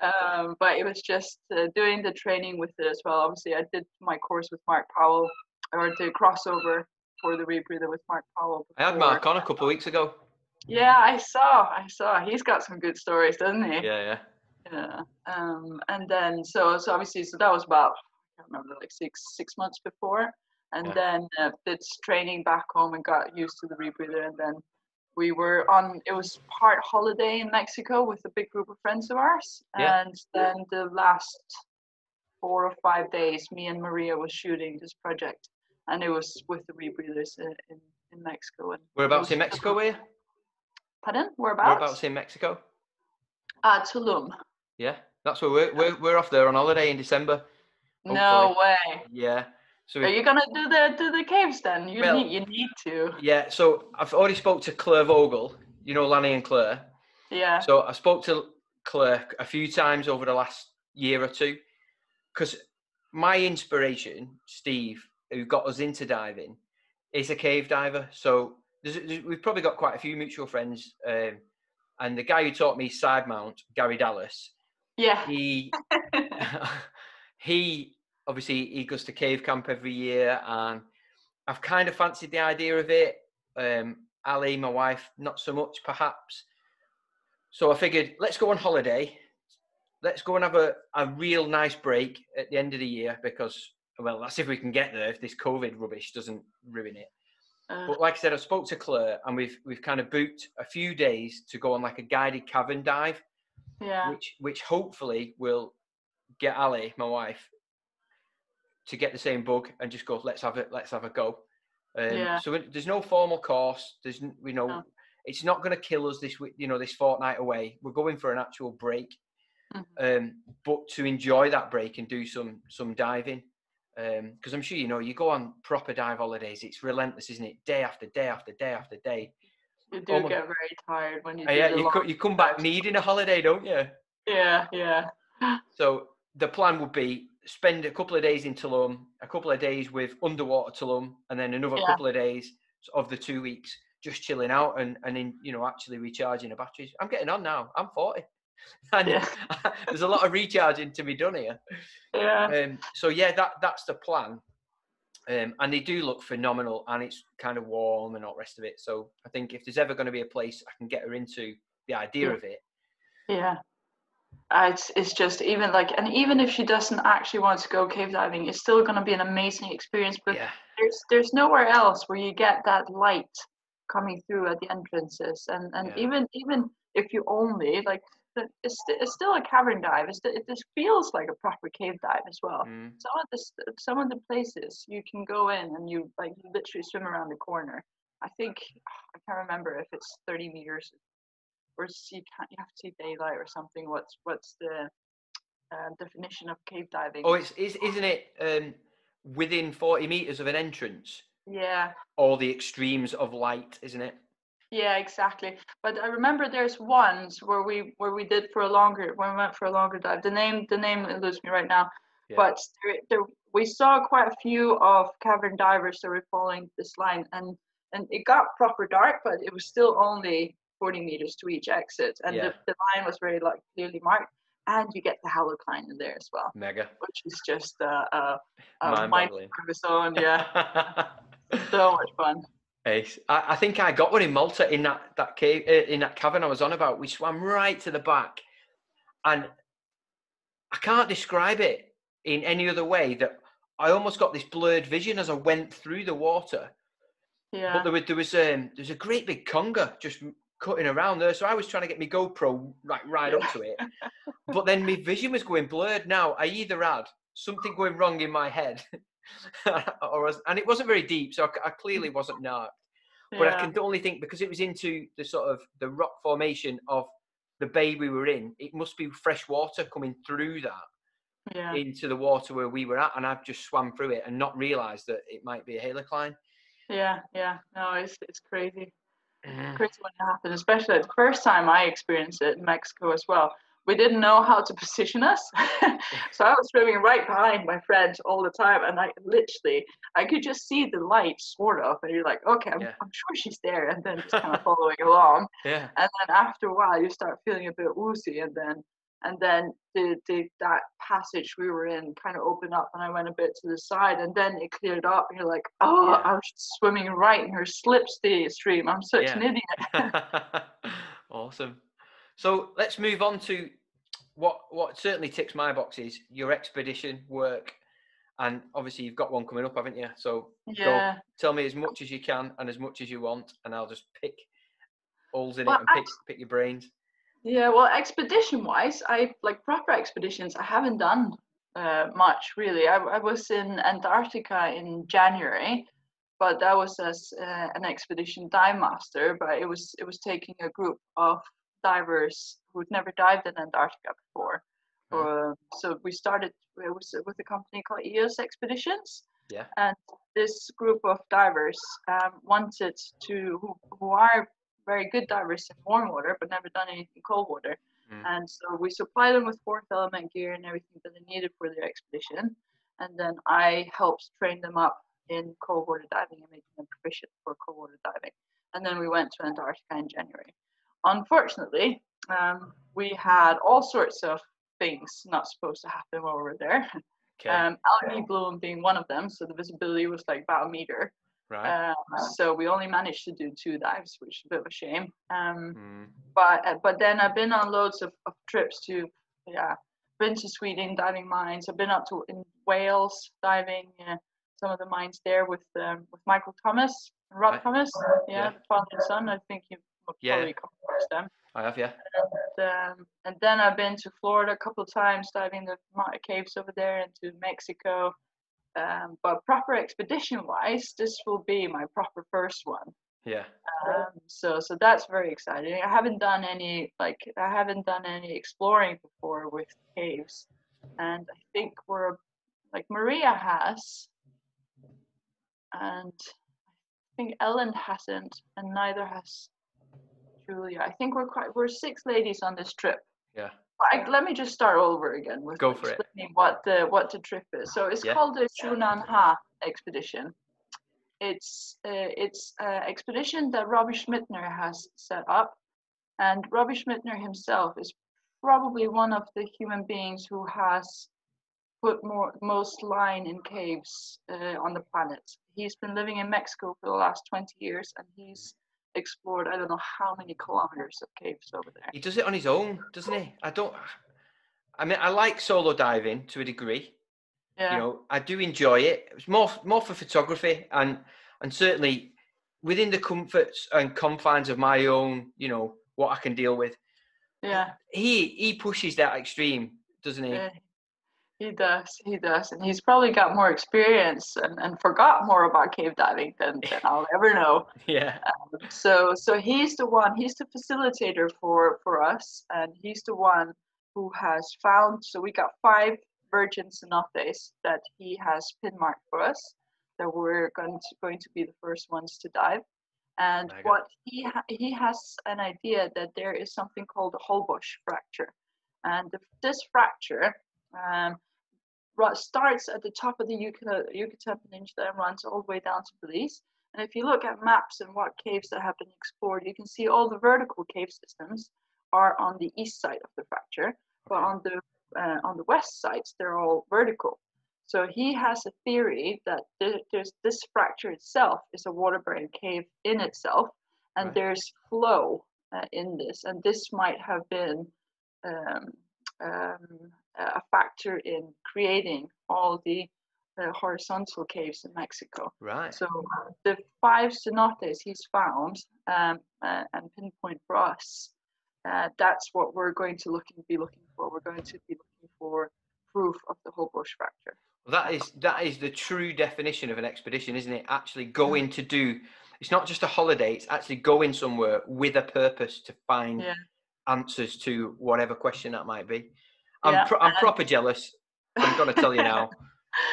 Speaker 2: um, but it was just uh, doing the training with it as well. Obviously, I did my course with Mark Powell or the crossover for the rebreather with Mark Powell.
Speaker 1: I had. Mark on a couple of weeks ago.
Speaker 2: Yeah, I saw. I saw. He's got some good stories, doesn't he?
Speaker 1: Yeah, yeah.
Speaker 2: Yeah. Um, and then so so obviously so that was about I can't remember like six six months before, and
Speaker 1: Yeah.
Speaker 2: then uh, did training back home and got used to the rebreather, and then we were on. It was part holiday in Mexico with a big group of friends of ours,
Speaker 1: Yeah.
Speaker 2: and then the last four or five days, me and Maria was shooting this project, and it was with the rebreathers in in, in Mexico. And
Speaker 1: Whereabouts in Mexico were you?
Speaker 2: Pardon? Whereabouts?
Speaker 1: Whereabouts in Mexico?
Speaker 2: Uh, Tulum.
Speaker 1: Yeah, that's where we're, we're, we're off there on holiday in December.
Speaker 2: No way.
Speaker 1: Yeah. So
Speaker 2: Are you gonna do the do the caves then? You
Speaker 1: Well-
Speaker 2: need you need to.
Speaker 1: yeah, so I've already spoke to Claire Vogel. You know Lanny and Claire.
Speaker 2: Yeah.
Speaker 1: So I spoke to Claire a few times over the last year or two, because my inspiration, Steve, who got us into diving, is a cave diver. So there's, there's- we've probably got quite a few mutual friends. Um, and the guy who taught me side mount, Garry Dallas,
Speaker 2: Yeah.
Speaker 1: he he obviously he goes to cave camp every year, and I've kind of fancied the idea of it. Um, Ali, my wife, not so much, perhaps. So I figured, let's go on holiday. Let's go and have a, a real nice break at the end of the year because, well, that's if we can get there. If this COVID rubbish doesn't ruin it.
Speaker 2: Uh,
Speaker 1: But like I said, I spoke to Claire, and we've we've kind of booked a few days to go on like a guided cavern dive
Speaker 2: yeah.
Speaker 1: which which hopefully will get Ali, my wife, to get the same bug and just go. Let's have it. Let's have a go. Um,
Speaker 2: Yeah.
Speaker 1: So it- there's no formal course. There's you know,
Speaker 2: No.
Speaker 1: it's not going to kill us this week. You know, this fortnight away. We're going for an actual break,
Speaker 2: Mhm.
Speaker 1: um, but to enjoy that break and do some some diving. Because I'm sure you know, you go on proper dive holidays. It's relentless, isn't it? Day after day after day after day.
Speaker 2: You do
Speaker 1: almost-
Speaker 2: get very tired when you do
Speaker 1: yeah, you co- you come back needing a holiday, don't you?
Speaker 2: Yeah, yeah.
Speaker 1: So the plan would be spend a couple of days in Tulum, a couple of days with underwater Tulum, and then another
Speaker 2: Yeah.
Speaker 1: couple of days of the two weeks just chilling out and and in you know actually recharging the batteries. I'm getting on now. I'm 40, and
Speaker 2: Yeah.
Speaker 1: there's a lot of recharging to be done here.
Speaker 2: Yeah.
Speaker 1: Um, so yeah, that that's the plan. Um, and they do look phenomenal, and it's kind of warm and all the rest of it. So I think if there's ever going to be a place I can get her into the idea
Speaker 2: Yeah.
Speaker 1: of it,
Speaker 2: Yeah. Uh, it's it's just even like and even if she doesn't actually want to go cave diving, it's still gonna be an amazing experience. But
Speaker 1: yeah,
Speaker 2: there's there's nowhere else where you get that light coming through at the entrances and and
Speaker 1: Yeah.
Speaker 2: even even if you only like it's, it's still a cavern dive it's, it just feels like a proper cave dive as well
Speaker 1: Mm,
Speaker 2: some of the some of the places you can go in and you like you literally swim around the corner i think i can't remember if it's 30 meters or s- you can't you have to see daylight or something what's what's the uh, definition of cave diving
Speaker 1: Oh, it's is, isn't it um, within forty meters of an entrance,
Speaker 2: yeah
Speaker 1: or the extremes of light, isn't it?
Speaker 2: Yeah, exactly. But I remember there's ones where we where we did for a longer when we went for a longer dive. The name the name eludes me right now.
Speaker 1: Yeah.
Speaker 2: But there, there, we saw quite a few of cavern divers that were following this line, and and it got proper dark, but it was still only 40 meters to each exit, and
Speaker 1: Yeah.
Speaker 2: the, the line was very like clearly marked. And you get the halocline in there as well,
Speaker 1: Mega.
Speaker 2: which is just uh, uh, a mind
Speaker 1: Mind-boggling.
Speaker 2: of its own. Yeah, so much fun.
Speaker 1: Ace. I, I think I got one in Malta in that that cave uh, in that cavern I was on about. We swam right to the back, and I can't describe it in any other way that I almost got this blurred vision as I went through the water.
Speaker 2: Yeah.
Speaker 1: But there was there was um there was a great big conger just cutting around there, so I was trying to get my GoPro right right up to it. but then my vision was going blurred. Now I either had something going wrong in my head, or and it wasn't very deep, so I clearly wasn't narked. But I can only think because it was into the sort of the rock formation of the bay we were in. It must be fresh water coming through that
Speaker 2: yeah.
Speaker 1: into the water where we were at, and I've just swam through it and not realised that it might be a halocline.
Speaker 2: Yeah, yeah. No, it's it's crazy.
Speaker 1: Mm.
Speaker 2: Crazy when it happened, especially the first time I experienced it in Mexico as well. We didn't know how to position us. so I was swimming right behind my friend all the time and I literally I could just see the light sort of and you're like, okay, I'm,
Speaker 1: Yeah.
Speaker 2: I'm sure she's there and then just kind of following along.
Speaker 1: Yeah.
Speaker 2: And then after a while you start feeling a bit woozy and then and then the, the that passage we were in kind of opened up and I went a bit to the side and then it cleared up and you're like, oh,
Speaker 1: Yeah.
Speaker 2: I was swimming right in her slipstream stream. I'm such an idiot.
Speaker 1: awesome. So let's move on to what what certainly ticks my boxes: your expedition work, and obviously you've got one coming up, haven't you? So
Speaker 2: Yeah.
Speaker 1: tell me as much as you can and as much as you want, and I'll just pick holes in
Speaker 2: Well,
Speaker 1: it and pick pick your brains.
Speaker 2: Yeah, well, expedition wise, I like proper expeditions. I haven't done uh, much really. I, I was in Antarctica in January, but that was as uh, an expedition dive master. But it was it was taking a group of divers who'd never dived in Antarctica before.
Speaker 1: Right.
Speaker 2: Uh, so we started. It was with a company called EOS Expeditions,
Speaker 1: Yeah.
Speaker 2: And this group of divers um, wanted to, who, who are very good divers in warm water, but never done anything in cold water.
Speaker 1: Mm.
Speaker 2: And so we supplied them with fourth element gear and everything that they needed for their expedition. And then I helped train them up in cold water diving and making them proficient for cold water diving. And then we went to Antarctica in January. Unfortunately, um, we had all sorts of things not supposed to happen while we were there.
Speaker 1: Okay.
Speaker 2: Um, algae bloom being one of them, so the visibility was like about a meter.
Speaker 1: Right.
Speaker 2: Um, so we only managed to do two dives, which is a bit of a shame. Um,
Speaker 1: Mm.
Speaker 2: but uh, but then I've been on loads of, of trips to yeah, been to Sweden diving mines. I've been up to in Wales diving uh, some of the mines there with um, with Michael Thomas, and Rob
Speaker 1: Right.
Speaker 2: Thomas, yeah,
Speaker 1: Yeah.
Speaker 2: father and son. I think you've
Speaker 1: Yeah.
Speaker 2: probably come across them.
Speaker 1: I have, yeah.
Speaker 2: Um, and then I've been to Florida a couple of times diving the caves over there and to Mexico. Um, but proper expedition wise, this will be my proper first one.
Speaker 1: Yeah.
Speaker 2: Um, so so that's very exciting. I haven't done any like I haven't done any exploring before with caves, and I think we're like Maria has, and I think Ellen hasn't, and neither has Julia. I think we're quite we're six ladies on this trip.
Speaker 1: Yeah.
Speaker 2: I, let me just start over again with
Speaker 1: Go for it.
Speaker 2: what the what the trip is. So it's
Speaker 1: Yeah.
Speaker 2: called the Xunaan-Ha expedition. It's uh, it's an expedition that Robbie Schmittner has set up, and Robbie Schmittner himself is probably one of the human beings who has put more most line in caves uh, on the planet. He's been living in Mexico for the last 20 years, and he's explored I don't know how many kilometers of caves over there.
Speaker 1: He does it on his own, doesn't he? I don't. I mean, I like solo diving to a degree.
Speaker 2: Yeah.
Speaker 1: You know, I do enjoy it. It's more more for photography and and certainly within the comforts and confines of my own, you know, what I can deal with.
Speaker 2: yeah.
Speaker 1: He he pushes that extreme, doesn't he?
Speaker 2: Yeah, he does. He does, and he's probably got more experience and, and forgot more about cave diving than, than I'll ever know.
Speaker 1: Yeah.
Speaker 2: So so he's the one. He's the facilitator for for us, and he's the one who has found. So we got five virgin cenotes that he has pin marked for us. That we're going to going to be the first ones to dive. And what he ha- he has an idea that there is something called a Holbox fracture, and the, this fracture um, starts at the top of the Yucatan, Yucatan Peninsula and runs all the way down to Belize. And if you look at maps and what caves that have been explored, you can see all the vertical cave systems are on the east side of the fracture, but on the uh, on the west sides they're all vertical. So he has a theory that th- there's this fracture itself is a water-bearing cave in itself, and
Speaker 1: Right.
Speaker 2: there's flow uh, in this, and this might have been um, um, a factor in creating all the uh, horizontal caves in Mexico.
Speaker 1: Right.
Speaker 2: So the five cenotes he's found um, uh, and pinpoint for us, uh, that's what we're going to look and be looking for. We're going to be looking for proof of the Holbox fracture.
Speaker 1: Well, that is that is the true definition of an expedition, isn't it? Actually going to do. It's not just a holiday. It's actually going somewhere with a purpose to find
Speaker 2: Yeah.
Speaker 1: answers to whatever question that might be. I'm
Speaker 2: Yeah,
Speaker 1: pro- I'm proper jealous. I'm gonna tell you now.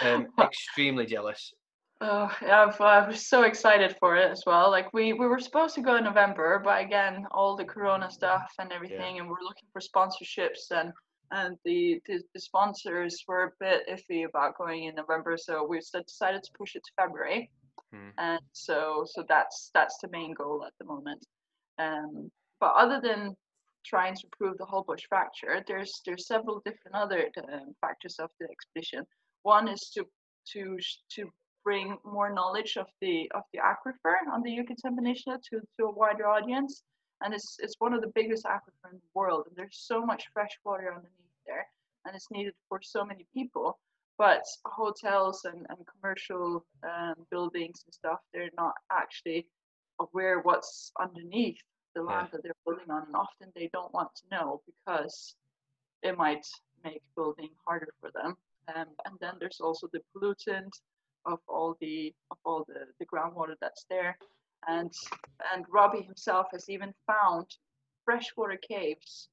Speaker 1: Um, extremely jealous.
Speaker 2: Oh, yeah, I've, I was so excited for it as well. Like we, we were supposed to go in November, but again, all the Corona stuff and everything, and we're looking for sponsorships, and and the, the the sponsors were a bit iffy about going in November, so we decided to push it to February,
Speaker 1: Hmm.
Speaker 2: and so so that's that's the main goal at the moment. Um, but other than trying to prove the Holbox fracture, there's there's several different other um, factors of the expedition. One is to to to bring more knowledge of the of the aquifer on the Yucatan Peninsula to, to a wider audience. And it's it's one of the biggest aquifer in the world, and there's so much fresh water underneath there, and it's needed for so many people. But hotels and, and commercial um, buildings and stuff, they're not actually aware what's underneath the
Speaker 1: Yeah.
Speaker 2: land that they're building on, and often they don't want to know because it might make building harder for them. Um, and then there's also the pollutant of all the of all the, the groundwater that's there. And and Robbie himself has even found freshwater caves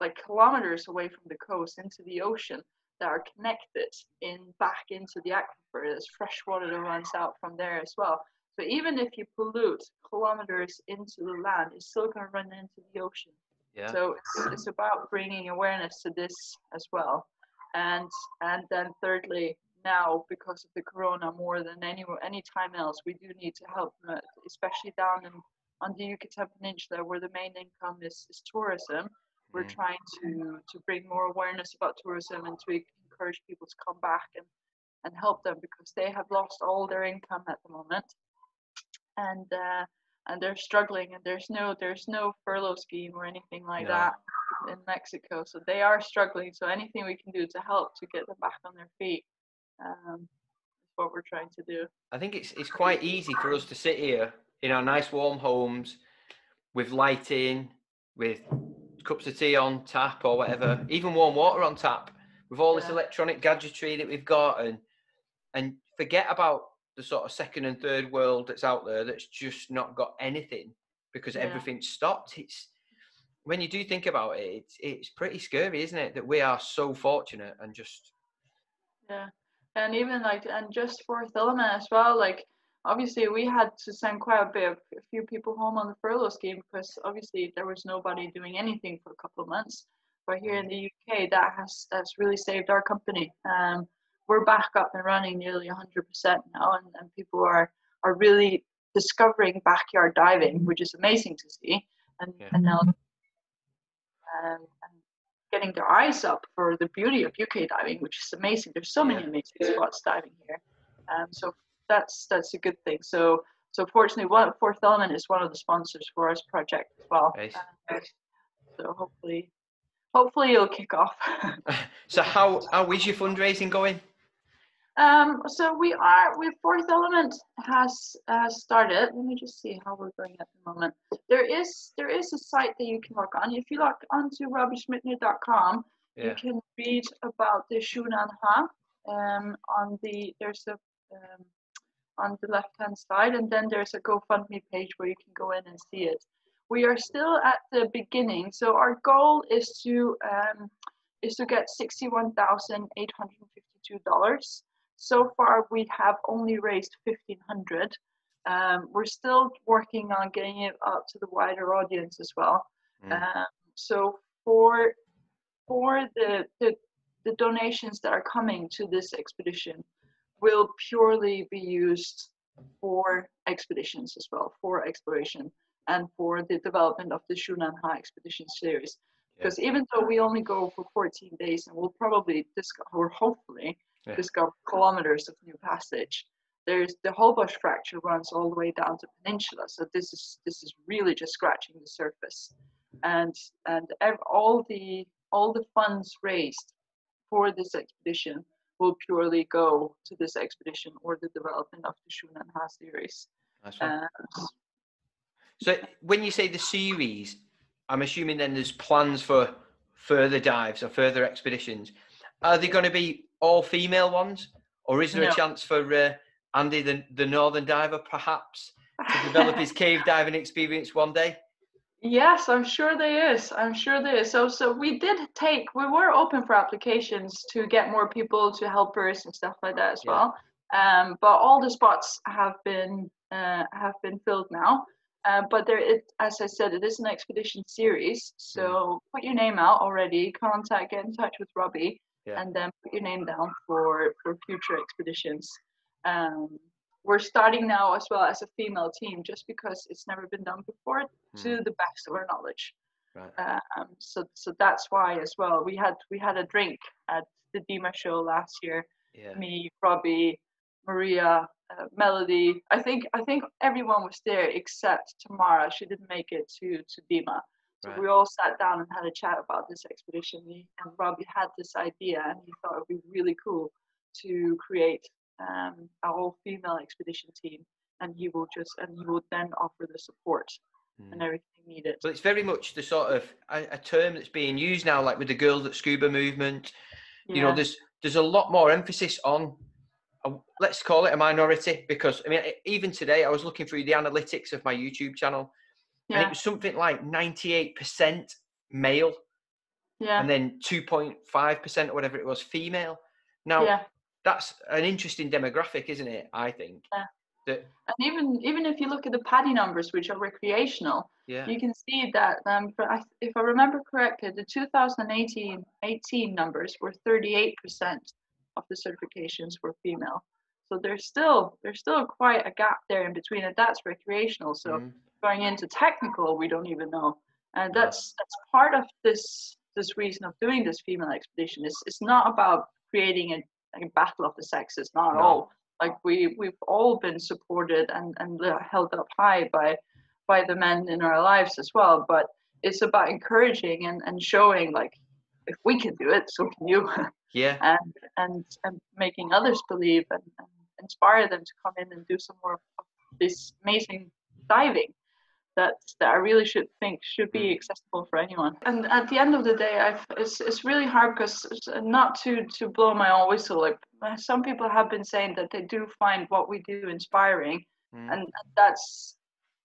Speaker 2: like kilometers away from the coast into the ocean that are connected in back into the aquifer. There's fresh water that runs out from there as well. So even if you pollute kilometers into the land, it's still going to run into the ocean.
Speaker 1: Yeah.
Speaker 2: So it's, it's about bringing awareness to this as well, and and then thirdly, now because of the corona, more than any any time else, we do need to help, uh, especially down in on the Yucatan Peninsula, where the main income is, is tourism. We're
Speaker 1: Mm.
Speaker 2: trying to to bring more awareness about tourism and to encourage people to come back and and help them because they have lost all their income at the moment, and uh, and they're struggling and there's no there's no furlough scheme or anything like
Speaker 1: No.
Speaker 2: that in Mexico. So they are struggling. So anything we can do to help to get them back on their feet um, is what we're trying to do.
Speaker 1: I think it's it's quite easy for us to sit here in our nice warm homes with lighting, with cups of tea on tap or whatever, even warm water on tap, with all this electronic gadgetry that we've got, and and forget about the sort of second and third world that's out there that's just not got anything because
Speaker 2: Yeah.
Speaker 1: everything's stopped. It's when you do think about it, it's it's pretty scary, isn't it? That we are so fortunate and just
Speaker 2: Yeah, and even like, and just Fourth Element as well, like obviously we had to send quite a bit of a few people home on the furlough scheme because obviously there was nobody doing anything for a couple of months. But here in the UK, that has that's really saved our company. Um, we're back up and running nearly 100% now, and, and people are are really discovering backyard diving, which is amazing to see. And
Speaker 1: Yeah.
Speaker 2: and now um, and getting their eyes up for the beauty of UK diving, which is amazing. There's so many
Speaker 1: Yeah.
Speaker 2: amazing spots diving here, um, so that's that's a good thing. So so fortunately, one Fourth Element is one of the sponsors for our project as well.
Speaker 1: Nice.
Speaker 2: Uh, so hopefully, hopefully it'll kick off.
Speaker 1: so how how is your fundraising going?
Speaker 2: Um, so we are, we Fourth Element has uh, started. Let me just see how we're going at the moment. There is there is a site that you can log on. If you log onto robbieschmittner.com, you can read about the Xunaan-Ha. Um, on the there's a um, on the left hand side, and then there's a GoFundMe page where you can go in and see it. We are still at the beginning, so our goal is to um, is to get sixty one thousand eight hundred fifty two dollars. So far, we have only raised fifteen hundred. Um, we're still working on getting it out to the wider audience as well.
Speaker 1: Mm.
Speaker 2: Um, so for for the, the the donations that are coming to this expedition will purely be used for expeditions as well, for exploration and for the development of the Xunaan-Ha expedition series. Because even though we only go for 14 days and we'll probably discover, or hopefully
Speaker 1: Yeah.
Speaker 2: discover kilometers of new passage, there's the Holbox fracture runs all the way down to peninsula. So this is this is really just scratching the surface, and and ev- all the all the funds raised for this expedition will purely go to this expedition or the development of the Xunaan-Ha series.
Speaker 1: Nice one.
Speaker 2: Uh,
Speaker 1: So when you say the series, I'm assuming then there's plans for further dives or further expeditions. Are they going to be all female ones, or is there
Speaker 2: No.
Speaker 1: a chance for uh, Andy, the, the northern diver, perhaps to develop his cave diving experience one day?
Speaker 2: Yes, I'm sure there is. I'm sure there is. So, so we did take. We were open for applications to get more people to helpers and stuff like that as
Speaker 1: Yeah.
Speaker 2: well. Um, but all the spots have been uh, have been filled now. Uh, but there, it, as I said, it is an expedition series. So put your name out already. Contact, get in touch with Robbie,
Speaker 1: Yeah.
Speaker 2: and then put your name down for for future expeditions. Um, we're starting now as well as a female team, just because it's never been done before to the best of our knowledge.
Speaker 1: Right.
Speaker 2: Um, so so that's why as well we had we had a drink at the DEMA show last year.
Speaker 1: Yeah.
Speaker 2: Me, Robbie, Maria, uh, Melody. I think I think everyone was there except Tamara. She didn't make it to to DEMA. So
Speaker 1: Right.
Speaker 2: we all sat down and had a chat about this expedition. And Robbie had this idea, and he thought it would be really cool to create um, a all female expedition team. And he will just and he will then offer the support and
Speaker 1: Mm.
Speaker 2: everything needed.
Speaker 1: Well, it's very much the sort of a, a term that's being used now, like with the girls that scuba movement. You know,
Speaker 2: Yeah.
Speaker 1: there's there's a lot more emphasis on, let's call it a minority, because I mean, even today I was looking through the analytics of my YouTube channel, and it was something like 98% male.
Speaker 2: Yeah.
Speaker 1: and then 2.5% or whatever it was female. Now,
Speaker 2: yeah.
Speaker 1: that's an interesting demographic, isn't it? I think.
Speaker 2: Yeah.
Speaker 1: That,
Speaker 2: And even even if you look at the PADI numbers, which are recreational,
Speaker 1: yeah.
Speaker 2: you can see that um, I- if I remember correctly, the 2018 18 numbers were 38% of the certifications were female. So there's still there's still quite a gap there in between, and that's recreational. So
Speaker 1: Mm,
Speaker 2: going into technical, we don't even know, and that's that's part of this this reason of doing this female expedition. It's it's not about creating a, a battle of the sexes, not at
Speaker 1: No.
Speaker 2: all. Like we we've all been supported and and uh, held up high by by the men in our lives as well. But it's about encouraging and and showing like if we can do it, so can you,
Speaker 1: yeah.
Speaker 2: and and and making others believe and, and inspire them to come in and do some more of this amazing diving that that I really should think should be
Speaker 1: Mm.
Speaker 2: accessible for anyone. And at the end of the day, I've, it's it's really hard because not to to blow my own whistle. Like uh, some people have been saying that they do find what we do inspiring,
Speaker 1: Mm,
Speaker 2: and that's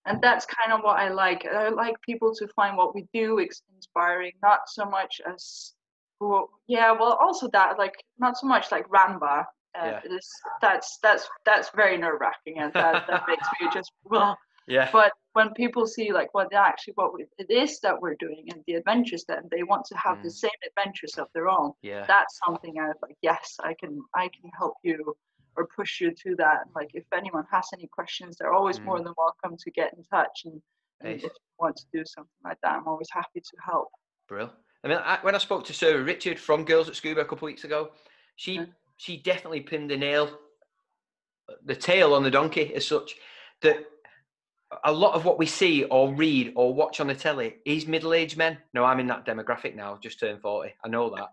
Speaker 2: and that's kind of what I like. I like people to find what we do inspiring, not so much as who. Yeah, well, also that like not so much like Ramba. Uh,
Speaker 1: Yeah.
Speaker 2: this, that's that's that's very nerve wracking, and that, that makes me just well
Speaker 1: yeah.
Speaker 2: but when people see like what actually what we, it is that we're doing and the adventures that they want to have the
Speaker 1: Mm.
Speaker 2: same adventures of their own
Speaker 1: yeah.
Speaker 2: that's something i was like yes i can i can help you or push you to that like if anyone has any questions they're always more
Speaker 1: Mm.
Speaker 2: than welcome to get in touch and, and if you want to do something like that i'm always happy to help
Speaker 1: Brill. I mean, I, when I spoke to Sarah Richard from Girls That Scuba a couple of weeks ago, she
Speaker 2: Yeah.
Speaker 1: she definitely pinned the nail, the tail on the donkey as such. That a lot of what we see or read or watch on the telly is middle-aged men. No, I'm in that demographic now. Just turned forty. I know that.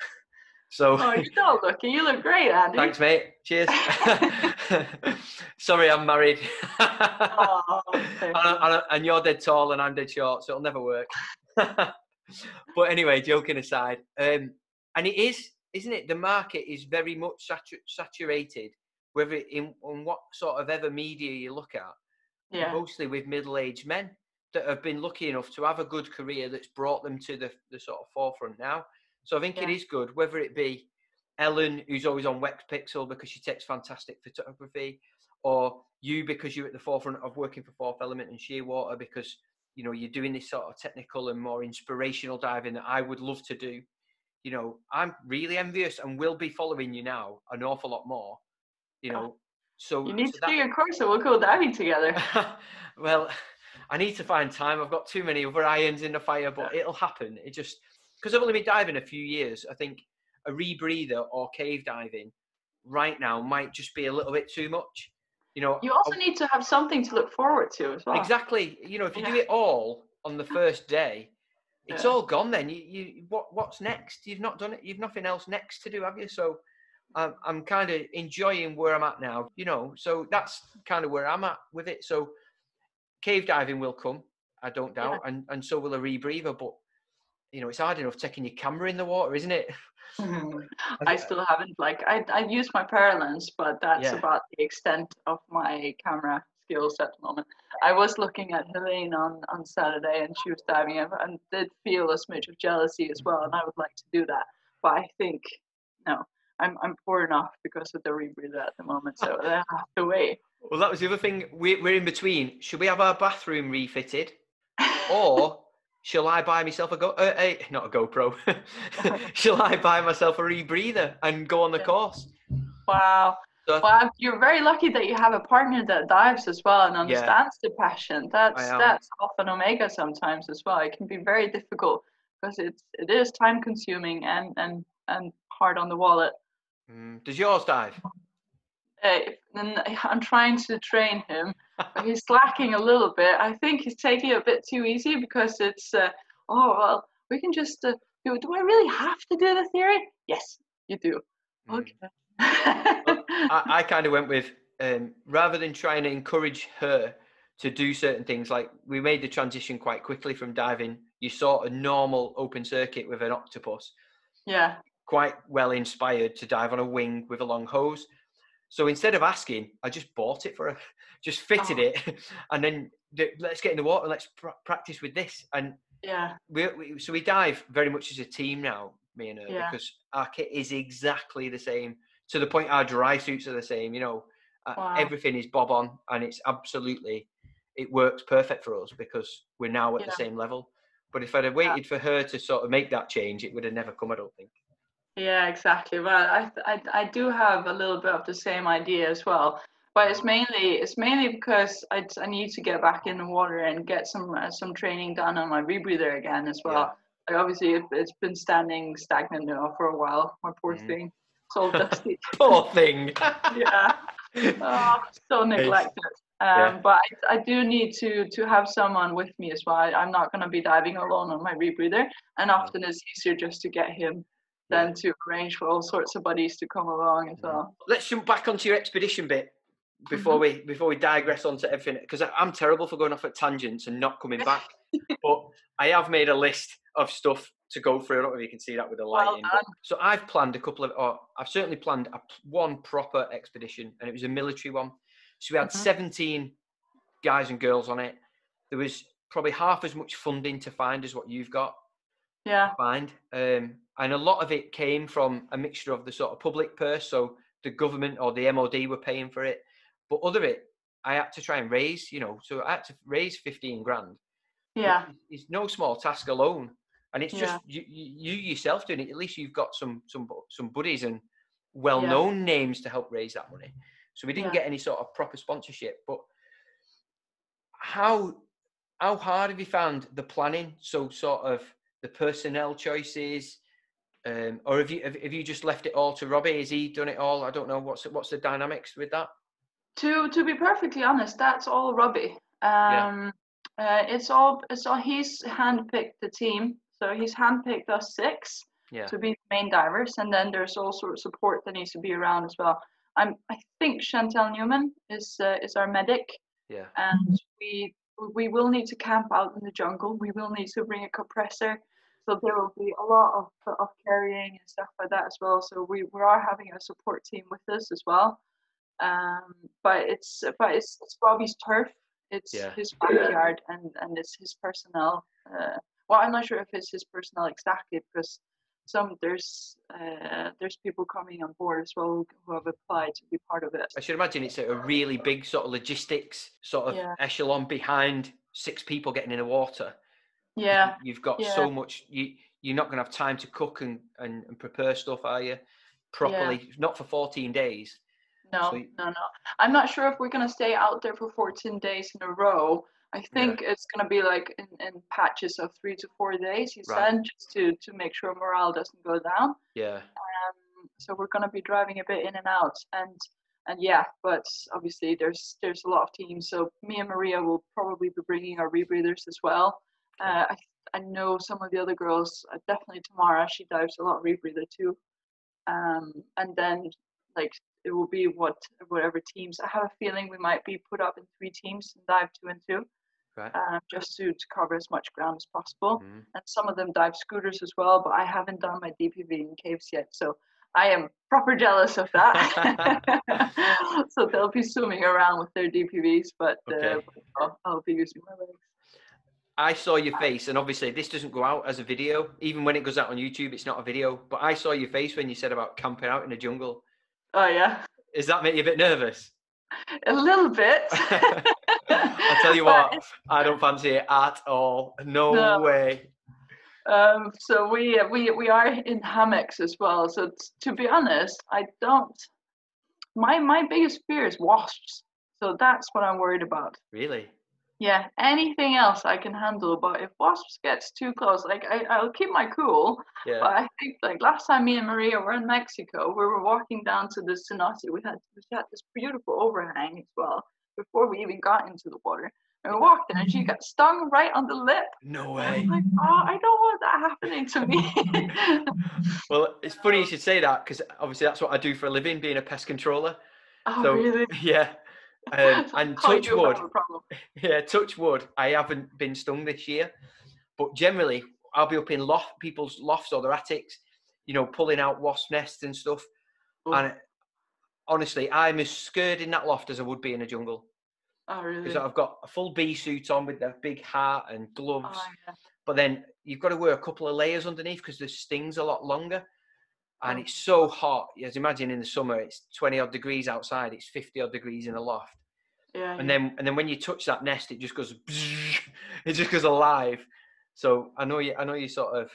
Speaker 1: so
Speaker 2: oh you're so lucky you look great andy
Speaker 1: thanks, mate. Cheers. Sorry, I'm married.
Speaker 2: Oh,
Speaker 1: and, and, you're dead tall and I'm dead short, so it'll never work. but anyway, joking aside, um, and it is, isn't it? The market is very much satu- saturated, whether it- in what sort of ever media you look at,
Speaker 2: yeah
Speaker 1: mostly with middle-aged men that have been lucky enough to have a good career that's brought them to the, the sort of forefront now. So I think it
Speaker 2: Yeah.
Speaker 1: is good, whether it be Ellen, who's always on Wex Pixel because she takes fantastic photography, or you because you're at the forefront of working for Fourth Element and Shearwater because you know you're doing this sort of technical and more inspirational diving that I would love to do. You know, I'm really envious and will be following you now an awful lot more. You know, so
Speaker 2: you need
Speaker 1: so
Speaker 2: to
Speaker 1: that-
Speaker 2: do your course and we'll go diving together
Speaker 1: well, I need to find time. I've got too many other irons in the fire, but it'll happen. It just because I've only been diving a few years. I think a rebreather or cave diving right now might just be a little bit too much. You know,
Speaker 2: you also
Speaker 1: I-
Speaker 2: need to have something to look forward to as well
Speaker 1: exactly. You know, if you do it all on the first day, it's
Speaker 2: Yeah.
Speaker 1: all gone. Then you, you what what's next? You've not done it. You've nothing else next to do, have you? So. I'm, I'm kind of enjoying where I'm at now, you know. So that's kind of where I'm at with it. So cave diving will come, I don't
Speaker 2: Yeah.
Speaker 1: doubt, and and so will a rebreather. But you know, it's hard enough taking your camera in the water, isn't it? Mm-hmm.
Speaker 2: I still haven't like I, I used my Paralenz, but that's
Speaker 1: Yeah.
Speaker 2: about the extent of my camera skills at the moment. I was looking at Helene on on Saturday, and she was diving, and, and did feel a smidge of jealousy as well, and I would like to do that, but I think no, I'm I'm poor enough because of the rebreather at the moment, so I have to wait.
Speaker 1: Well, that was the other thing. We're, we're in between. Should we have our bathroom refitted, or shall I buy myself a go? Uh, a, not a GoPro. shall I buy myself a rebreather and go on the
Speaker 2: Yeah.
Speaker 1: course?
Speaker 2: wow.
Speaker 1: So,
Speaker 2: Well, you're very lucky that you have a partner that dives as well and
Speaker 1: Yeah.
Speaker 2: understands the passion. That's that's alpha and omega sometimes as well. It can be very difficult because it's it is time consuming and and and hard on the wallet.
Speaker 1: Mm, does yours dive?
Speaker 2: Uh, and I'm trying to train him, but he's slacking a little bit. I think he's taking it a bit too easy because it's uh, oh well, we can just uh, do. Do I really have to do the theory? Yes, you do.
Speaker 1: Mm.
Speaker 2: Okay.
Speaker 1: I, I kind of went with um, rather than trying to encourage her to do certain things. Like we made the transition quite quickly from diving. You saw a normal open circuit with an octopus,
Speaker 2: yeah.
Speaker 1: Quite well inspired to dive on a wing with a long hose. So instead of asking, I just bought it for her, just fitted
Speaker 2: Oh.
Speaker 1: it, and then let's get in the water. Let's pr- practice with this. And
Speaker 2: Yeah.
Speaker 1: we, we so we dive very much as a team now, me and her,
Speaker 2: Yeah.
Speaker 1: because our kit is exactly the same to the point our dry suits are the same. You know, uh,
Speaker 2: Wow.
Speaker 1: everything is bob on, and it's absolutely it works perfect for us because we're now at the same level. But if I'd have waited for her to sort of make that change, it would have never come. I don't think.
Speaker 2: Yeah, exactly. Well, I, I I do have a little bit of the same idea as well, but it's mainly it's mainly because I, I need to get back in the water and get some uh, some training done on my rebreather again as well. Like obviously it, it's been standing stagnant now for a while. My poor
Speaker 1: Mhm.
Speaker 2: thing, it's all dusty.
Speaker 1: Poor thing.
Speaker 2: yeah, oh, so neglected. Um,
Speaker 1: yeah.
Speaker 2: But I, I do need to to have someone with me as well. I, I'm not going to be diving alone on my rebreather, and often it's easier just to get him
Speaker 1: Yeah.
Speaker 2: than to arrange for all sorts of buddies to come along as
Speaker 1: Mhm.
Speaker 2: well.
Speaker 1: Let's jump back onto your expedition bit before
Speaker 2: Mm-hmm.
Speaker 1: we before we digress onto everything because I'm terrible for going off at tangents and not coming back. but I have made a list of stuff to go through. I don't know if you can see that with the
Speaker 2: Well
Speaker 1: lighting. but- so I've planned a couple of, or I've certainly planned a, one proper expedition, and it was a military one. So we had
Speaker 2: Mhm.
Speaker 1: 17 guys and girls on it. There was probably half as much funding to find as what you've got
Speaker 2: Yeah,
Speaker 1: find, um, and a lot of it came from a mixture of the sort of public purse, so the government or the MOD were paying for it, but other it I had to try and raise, you know, so I had to raise 15 grand.
Speaker 2: Yeah,
Speaker 1: it's no small task alone. And it's just you, you you yourself doing it. At least you've got some some some buddies and well-known names to help raise that money. So we didn't
Speaker 2: Yeah.
Speaker 1: get any sort of proper sponsorship but how how hard have you found the planning? So sort of the personnel choices um, or have you have, have you just left it all to Robbie? Has he done it all? I don't know. What's the- what's the dynamics with that?
Speaker 2: To to be perfectly honest, that's all Robbie.
Speaker 1: Yeah.
Speaker 2: Um, uh, it's all it's all he's handpicked the team. So he's handpicked us six
Speaker 1: Yeah,
Speaker 2: to be the main divers, and then there's also support that needs to be around as well. I'm I think Chantel Newman is uh, is our medic,
Speaker 1: yeah,
Speaker 2: and we we will need to camp out in the jungle. We will need to bring a compressor. So there will be a lot of, of carrying and stuff like that as well. So we, we are having a support team with us as well. Um, but it's but it's, it's Robbie's turf. It's
Speaker 1: Yeah.
Speaker 2: his backyard and, and it's his personnel. Uh, well, I'm not sure if it's his personnel exactly because some there's uh, there's people coming on board as well who, who have applied to be part of it.
Speaker 1: I should imagine it's a really big sort of logistics sort of
Speaker 2: Yeah.
Speaker 1: echelon behind six people getting in the water.
Speaker 2: Yeah,
Speaker 1: You've got
Speaker 2: yeah.
Speaker 1: so much. You you're not going to have time to cook and, and, and prepare stuff, are you? Properly, not for 14 days.
Speaker 2: No,
Speaker 1: So
Speaker 2: no, no. I'm not sure if we're gonna stay out there for 14 days in a row. I think it's gonna be like in, in patches of three to four days. He
Speaker 1: Right.
Speaker 2: said just to to make sure morale doesn't go down.
Speaker 1: Yeah,
Speaker 2: Um, so we're gonna be driving a bit in and out, and and yeah, but obviously there's there's a lot of teams. So me and Maria will probably be bringing our rebreathers as well.
Speaker 1: Okay.
Speaker 2: Uh, I I know some of the other girls. Uh, definitely Tamara. She dives a lot rebreather too. Um, and then like it will be what whatever teams. I have a feeling we might be put up in three teams and dive two and two,
Speaker 1: right.
Speaker 2: um, just to, to cover as much ground as possible.
Speaker 1: Mhm.
Speaker 2: And some of them dive scooters as well, but I haven't done my DPV in caves yet, so I am proper jealous of that. so they'll be swimming around with their DPVs, but uh, I'll, I'll be using my legs.
Speaker 1: I saw your face, and obviously this doesn't go out as a video. Even when it goes out on YouTube, it's not a video. But I saw your face when you said about camping out in the jungle.
Speaker 2: Oh yeah,
Speaker 1: Does that make you a bit nervous?
Speaker 2: a little bit.
Speaker 1: I'll tell you what, I don't fancy it at all. No,
Speaker 2: No.
Speaker 1: way.
Speaker 2: Um, so we we we are in hammocks as well. So t- to be honest, I don't. My my biggest fear is wasps. So that's what I'm worried about.
Speaker 1: Really?
Speaker 2: Yeah, anything else I can handle, but if wasps gets too close, like I I'll keep my cool.
Speaker 1: Yeah.
Speaker 2: But I think like last time me and Maria were in Mexico, we were walking down to the cenote. We had we had this beautiful overhang as well before we even got into the water. And we walked in, and she got stung right on the lip.
Speaker 1: No way.
Speaker 2: like, oh, I don't want that happening to me.
Speaker 1: Well, it's funny you should say that because obviously that's what I do for a living, being a pest controller.
Speaker 2: oh,
Speaker 1: So
Speaker 2: really?
Speaker 1: yeah, um, and touch wood.
Speaker 2: have a problem.
Speaker 1: Yeah, touch wood. I haven't been stung this year, but generally I'll be up in loft people's lofts or their attics, you know, pulling out wasp nests and stuff. And honestly, I'm as scared in that loft as I would be in a jungle
Speaker 2: Oh, really?
Speaker 1: because I've got a full bee suit on with the big hat and gloves,
Speaker 2: Oh, yeah.
Speaker 1: but then you've got to wear a couple of layers underneath because the sting's a lot longer. And it's so hot. As imagine in the summer, it's 20 odd degrees outside, it's 50 odd degrees in the loft.
Speaker 2: Yeah.
Speaker 1: And then and then when you touch that nest, it just goes it just goes alive. So I know you I know you sort of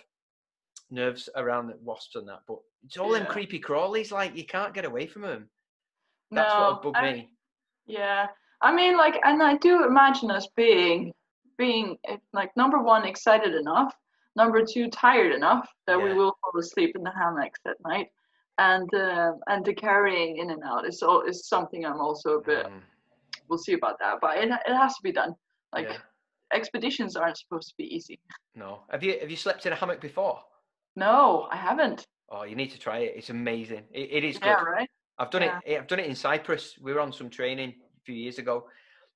Speaker 1: nerves around the wasps and that, but it's all them creepy crawlies, like you can't get away from them. That's
Speaker 2: no,
Speaker 1: what bugged
Speaker 2: I-
Speaker 1: me.
Speaker 2: Yeah, I mean, like, and I do imagine us being, being eh, like number one, excited enough, number two, tired enough that we will fall asleep in the hammocks at night, and uh, and the carrying in and out is all is something I'm also a bit.
Speaker 1: Mm,
Speaker 2: We'll see about that, but it it has to be done. Like
Speaker 1: yeah.
Speaker 2: expeditions aren't supposed to be easy.
Speaker 1: No. Have you have you slept in a hammock before?
Speaker 2: No, I haven't.
Speaker 1: Oh, you need to try it. It's amazing. It, it is good.
Speaker 2: Yeah, right.
Speaker 1: I've done
Speaker 2: Yeah.
Speaker 1: it. I've done it in Cyprus. We were on some training a few years ago,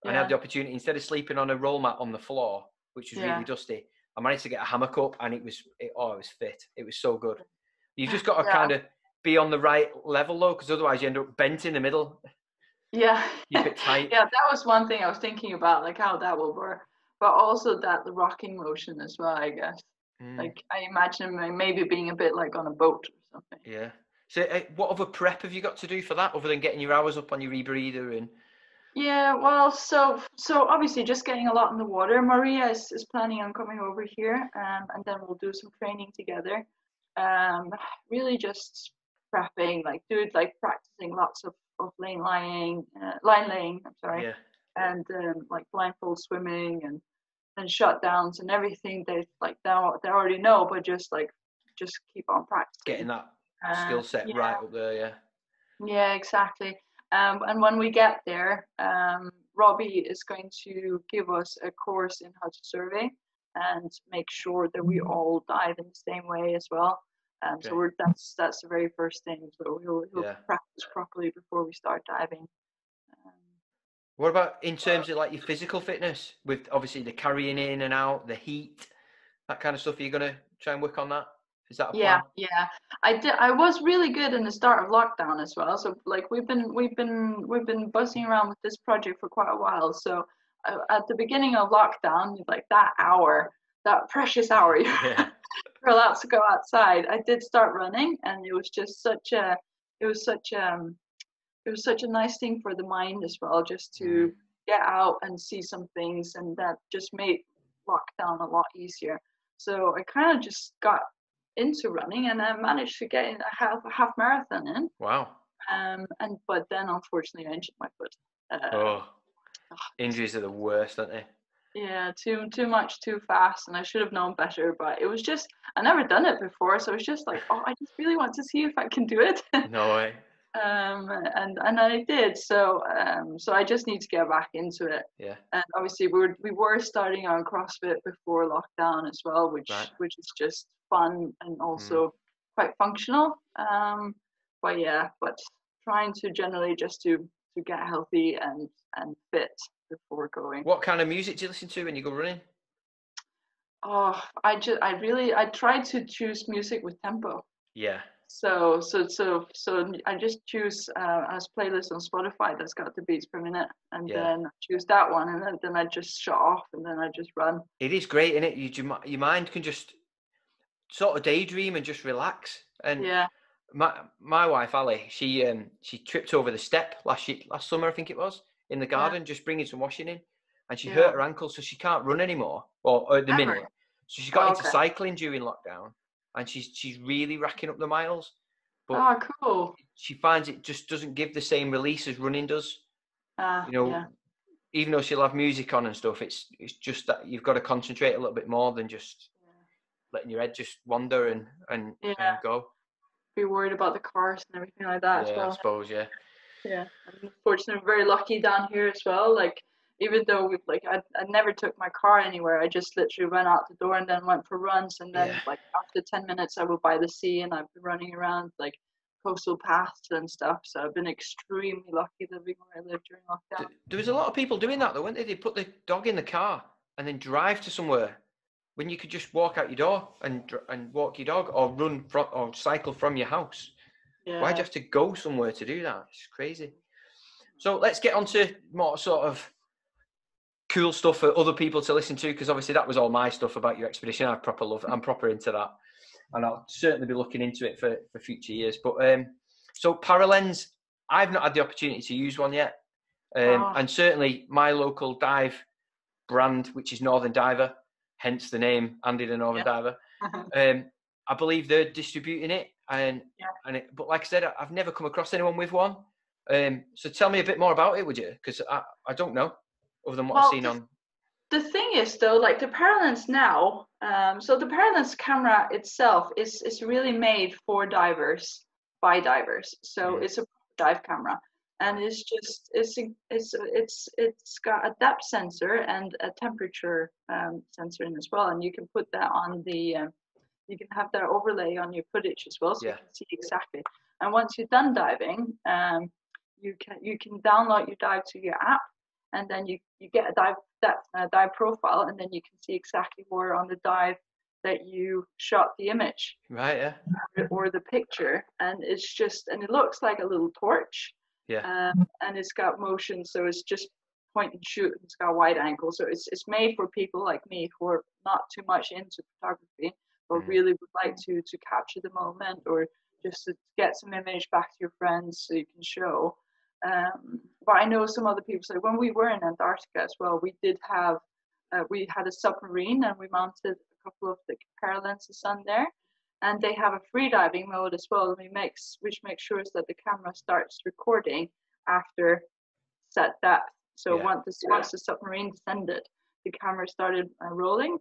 Speaker 1: and I had the opportunity instead of sleeping on a roll mat on the floor, which was
Speaker 2: Yeah.
Speaker 1: really dusty, I managed to get a hammock up, and it was it, oh, it was fit. It was so good. You've just got to
Speaker 2: Yeah.
Speaker 1: kind of be on the right level though, because otherwise you end up bent in the middle.
Speaker 2: Yeah.
Speaker 1: Keep it tight.
Speaker 2: yeah, that was one thing I was thinking about, like how that will work, but also that the rocking motion as well. I guess.
Speaker 1: Mm,
Speaker 2: Like I imagine maybe being a bit like on a boat or something.
Speaker 1: yeah. So, uh, what other prep have you got to do for that, other than getting your hours up on your rebreather and?
Speaker 2: Yeah, well, so so obviously just getting a lot in the water. Maria is, is planning on coming over here, um, and then we'll do some training together. Um, really just prepping, like do like practicing lots of of lane lying, uh, line laying. I'm sorry.
Speaker 1: Yeah.
Speaker 2: and um, like blindfold swimming and and shutdowns and everything they like they they already know, but just like just keep on practicing.
Speaker 1: Getting that
Speaker 2: Uh,
Speaker 1: skill set
Speaker 2: yeah,
Speaker 1: right up there. Yeah.
Speaker 2: Yeah, exactly. Um, and when we get there, um, Robbie is going to give us a course in how to survey and make sure that we all dive in the same way as well. Um,
Speaker 1: Okay.
Speaker 2: So we're, that's that's the very first thing. So we'll, we'll
Speaker 1: Yeah.
Speaker 2: practice properly before we start diving. Um,
Speaker 1: What about in terms of like your physical fitness, with obviously the carrying in and out, the heat, that kind of stuff? Are you gonna try and work on that? Is that
Speaker 2: Yeah, yeah. I did. I was really good in the start of lockdown as well. So like we've been we've been we've been buzzing around with this project for quite a while. So uh, at the beginning of lockdown, like that hour, that precious hour you're
Speaker 1: Yeah.
Speaker 2: allowed to go outside, I did start running, and it was just such a it was such um it was such a nice thing for the mind as well, just to
Speaker 1: Mhm.
Speaker 2: get out and see some things, and that just made lockdown a lot easier. So I kind of just got into running, and I managed to get in a half a half marathon in.
Speaker 1: Wow.
Speaker 2: Um, and but then unfortunately I injured my foot. Uh,
Speaker 1: Oh, injuries are the worst, aren't they?
Speaker 2: Yeah, too too much, too fast, and I should have known better. But it was just I never done it before, so it was just like, oh, I just really want to see if I can do it.
Speaker 1: No way.
Speaker 2: um, and and I did. So um, so I just need to get back into it.
Speaker 1: Yeah.
Speaker 2: And obviously we were we were starting on CrossFit before lockdown as well, which
Speaker 1: Right.
Speaker 2: which is just fun and also quite functional. Um, but yeah, but trying to generally just to to get healthy and and fit before going.
Speaker 1: What kind of music do you listen to when you go running?
Speaker 2: Oh, I just I really I try to choose music with tempo.
Speaker 1: Yeah.
Speaker 2: So so so so I just choose uh, as playlist on Spotify that's got the beats per minute, and
Speaker 1: Yeah.
Speaker 2: then I choose that one, and then, then I just shut off, and then I just run.
Speaker 1: It is great, isn't it? You, your mind can just sort of daydream and just relax. And
Speaker 2: Yeah,
Speaker 1: my my wife Ali, she um she tripped over the step last year, last summer I think it was in the garden, just bringing some washing in, and she
Speaker 2: Yeah.
Speaker 1: hurt her ankle, so she can't run anymore, or at the
Speaker 2: Ever?
Speaker 1: minute. So she got
Speaker 2: Oh,
Speaker 1: into
Speaker 2: okay.
Speaker 1: cycling during lockdown, and she's she's really racking up the miles, but
Speaker 2: oh cool.
Speaker 1: she finds it just doesn't give the same release as running does.
Speaker 2: Uh,
Speaker 1: You know,
Speaker 2: yeah,
Speaker 1: even though she'll have music on and stuff, it's it's just that you've got to concentrate a little bit more than just letting your head just wander and and,
Speaker 2: Yeah.
Speaker 1: and go.
Speaker 2: be worried about the cars and everything like that
Speaker 1: yeah,
Speaker 2: as
Speaker 1: I suppose. Yeah.
Speaker 2: Yeah, I'm fortunately very lucky down here as well. Like even though we've like I, I never took my car anywhere. I just literally went out the door and then went for runs and then
Speaker 1: Yeah.
Speaker 2: like after ten minutes I would by the sea and I've been running around like coastal paths and stuff. So I've been extremely lucky living where I live during lockdown.
Speaker 1: There was a lot of people doing that though, weren't they? They put the dog in the car and then drive to somewhere when you could just walk out your door and and walk your dog or run from or cycle from your house.
Speaker 2: Yeah.
Speaker 1: Why'd you have to go somewhere to do that? It's crazy. So let's get on to more sort of cool stuff for other people to listen to because obviously that was all my stuff about your expedition. I proper love. I'm proper into that, and I'll certainly be looking into it for for future years. But um, so Paralenz, I've not had the opportunity to use one yet, um,
Speaker 2: Oh.
Speaker 1: and certainly my local dive brand, which is Northern Diver, hence the name Andy the Northern
Speaker 2: Yeah.
Speaker 1: Diver. Um, I believe they're distributing it, and
Speaker 2: Yeah.
Speaker 1: and it, but like I said, I've never come across anyone with one. Um, so tell me a bit more about it, would you? Because I, I don't know, other than what
Speaker 2: Well,
Speaker 1: I've seen
Speaker 2: the-
Speaker 1: on.
Speaker 2: the thing is though like the paralenz now um, so the paralenz camera itself is is really made for divers by divers so
Speaker 1: Mm.
Speaker 2: it's a dive camera and it's just it's it's it's it's got a depth sensor and a temperature um, sensor in as well. And you can put that on the um, you can have that overlay on your footage as well so
Speaker 1: Yeah.
Speaker 2: you can see exactly. And once you're done diving um, you can you can download your dive to your app and then you, you get a dive depth a dive profile and then you can see exactly where on the dive that you shot the image.
Speaker 1: Right, yeah,
Speaker 2: or the picture. And it's just and it looks like a little torch
Speaker 1: yeah,
Speaker 2: um, and it's got motion so it's just point and shoot it's got wide angle. So it's, it's made for people like me who are not too much into photography but
Speaker 1: Mhm.
Speaker 2: really would like to to capture the moment or just to get some image back to your friends so you can show. Um, but I know some other people say when we were in Antarctica as well, we did have uh, we had a submarine and we mounted a couple of the paralenses on there, and they have a free diving mode as well, which makes which makes sure that the camera starts recording after set depth. So
Speaker 1: Yeah.
Speaker 2: once the once the submarine descended, the camera started uh, rolling.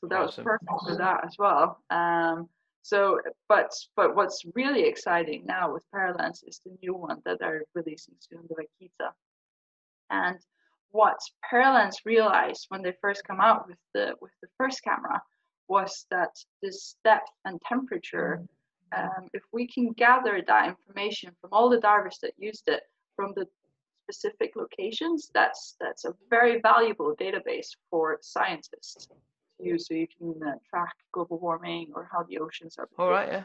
Speaker 2: So that
Speaker 1: Awesome.
Speaker 2: was perfect for that as well. Um, so, but but what's really exciting now with Paralenz is the new one that they're releasing soon, the Vaquita. And what Paralenz realized when they first come out with the with the first camera was that this depth and temperature, um, if we can gather that information from all the divers that used it from the specific locations, that's that's a very valuable database for scientists to use, so you can uh, track global warming or how the oceans are.
Speaker 1: all right, yeah,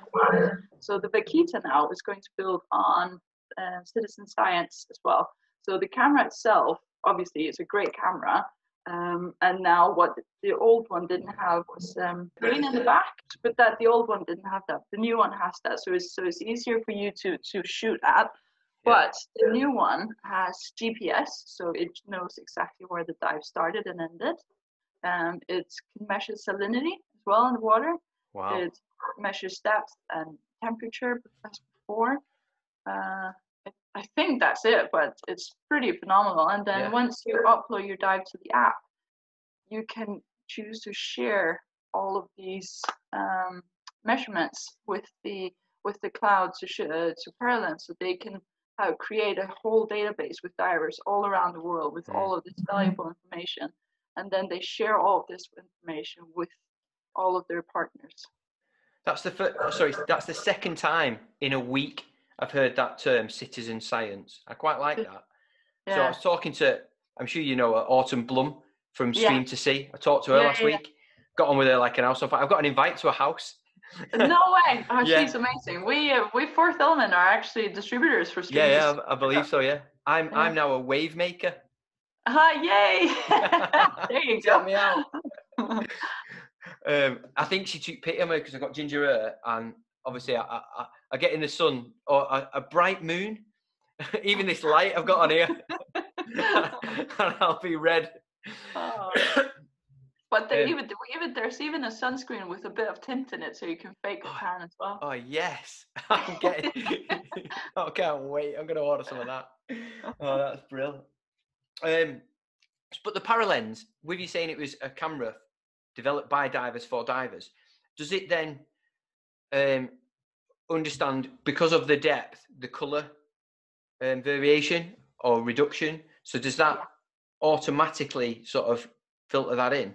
Speaker 2: So the Vaquita now is going to build on uh, citizen science as well. So the camera itself, obviously, is a great camera. Um, and now what the old one didn't have was um, green in the back, but that the old one didn't have that. The new one has that, so it's so it's easier for you to to shoot at. But the new one has GPS, so it knows exactly where the dive started and ended. Um, it can measure salinity as well in the water.
Speaker 1: wow,
Speaker 2: It measures depth and temperature as before. Uh, I- think that's it, but it's pretty phenomenal. And then
Speaker 1: Yeah.
Speaker 2: once you upload your dive to the app, you can choose to share all of these um, measurements with the with the cloud to sh- uh, to Paralenz, so they can uh, create a whole database with divers all around the world with
Speaker 1: Mm.
Speaker 2: all of this valuable information, and then they share all of this information with all of their partners.
Speaker 1: that's the first. Sorry, that's the second time in a week I've heard that term, citizen science. I quite like that. So I was talking to, I'm sure you know, Autumn Blum from
Speaker 2: Yeah.
Speaker 1: Stream2Sea. I talked to her
Speaker 2: Yeah,
Speaker 1: last
Speaker 2: yeah, yeah.
Speaker 1: week. Got on with her like an house. I've got an invite to a house.
Speaker 2: no way! Oh,
Speaker 1: Yeah.
Speaker 2: she's amazing. We uh, we Fourth Element are actually distributors for
Speaker 1: Stream.
Speaker 2: Yeah,
Speaker 1: yeah, I I believe so. Yeah, I'm
Speaker 2: Yeah.
Speaker 1: I'm now a wave maker.
Speaker 2: Ah, yay! there you
Speaker 1: Help
Speaker 2: go.
Speaker 1: me out. Um, I think she took pity on me because I got ginger hair, and obviously I, I, I- get in the sun or a, a bright moon, even this light I've got on here, and I'll be red.
Speaker 2: Oh. But they
Speaker 1: Um,
Speaker 2: even even there's even a sunscreen with a bit of tint in it, so you can fake a
Speaker 1: Oh,
Speaker 2: tan as well.
Speaker 1: Oh yes, I'm getting. I can't wait. I'm going to order some of that. Oh, that's brilliant. Um, but the Paralenz, with you saying it was a camera developed by divers for divers, does it then um, understand because of the depth, the color um, variation or reduction? So does that automatically sort of filter that in?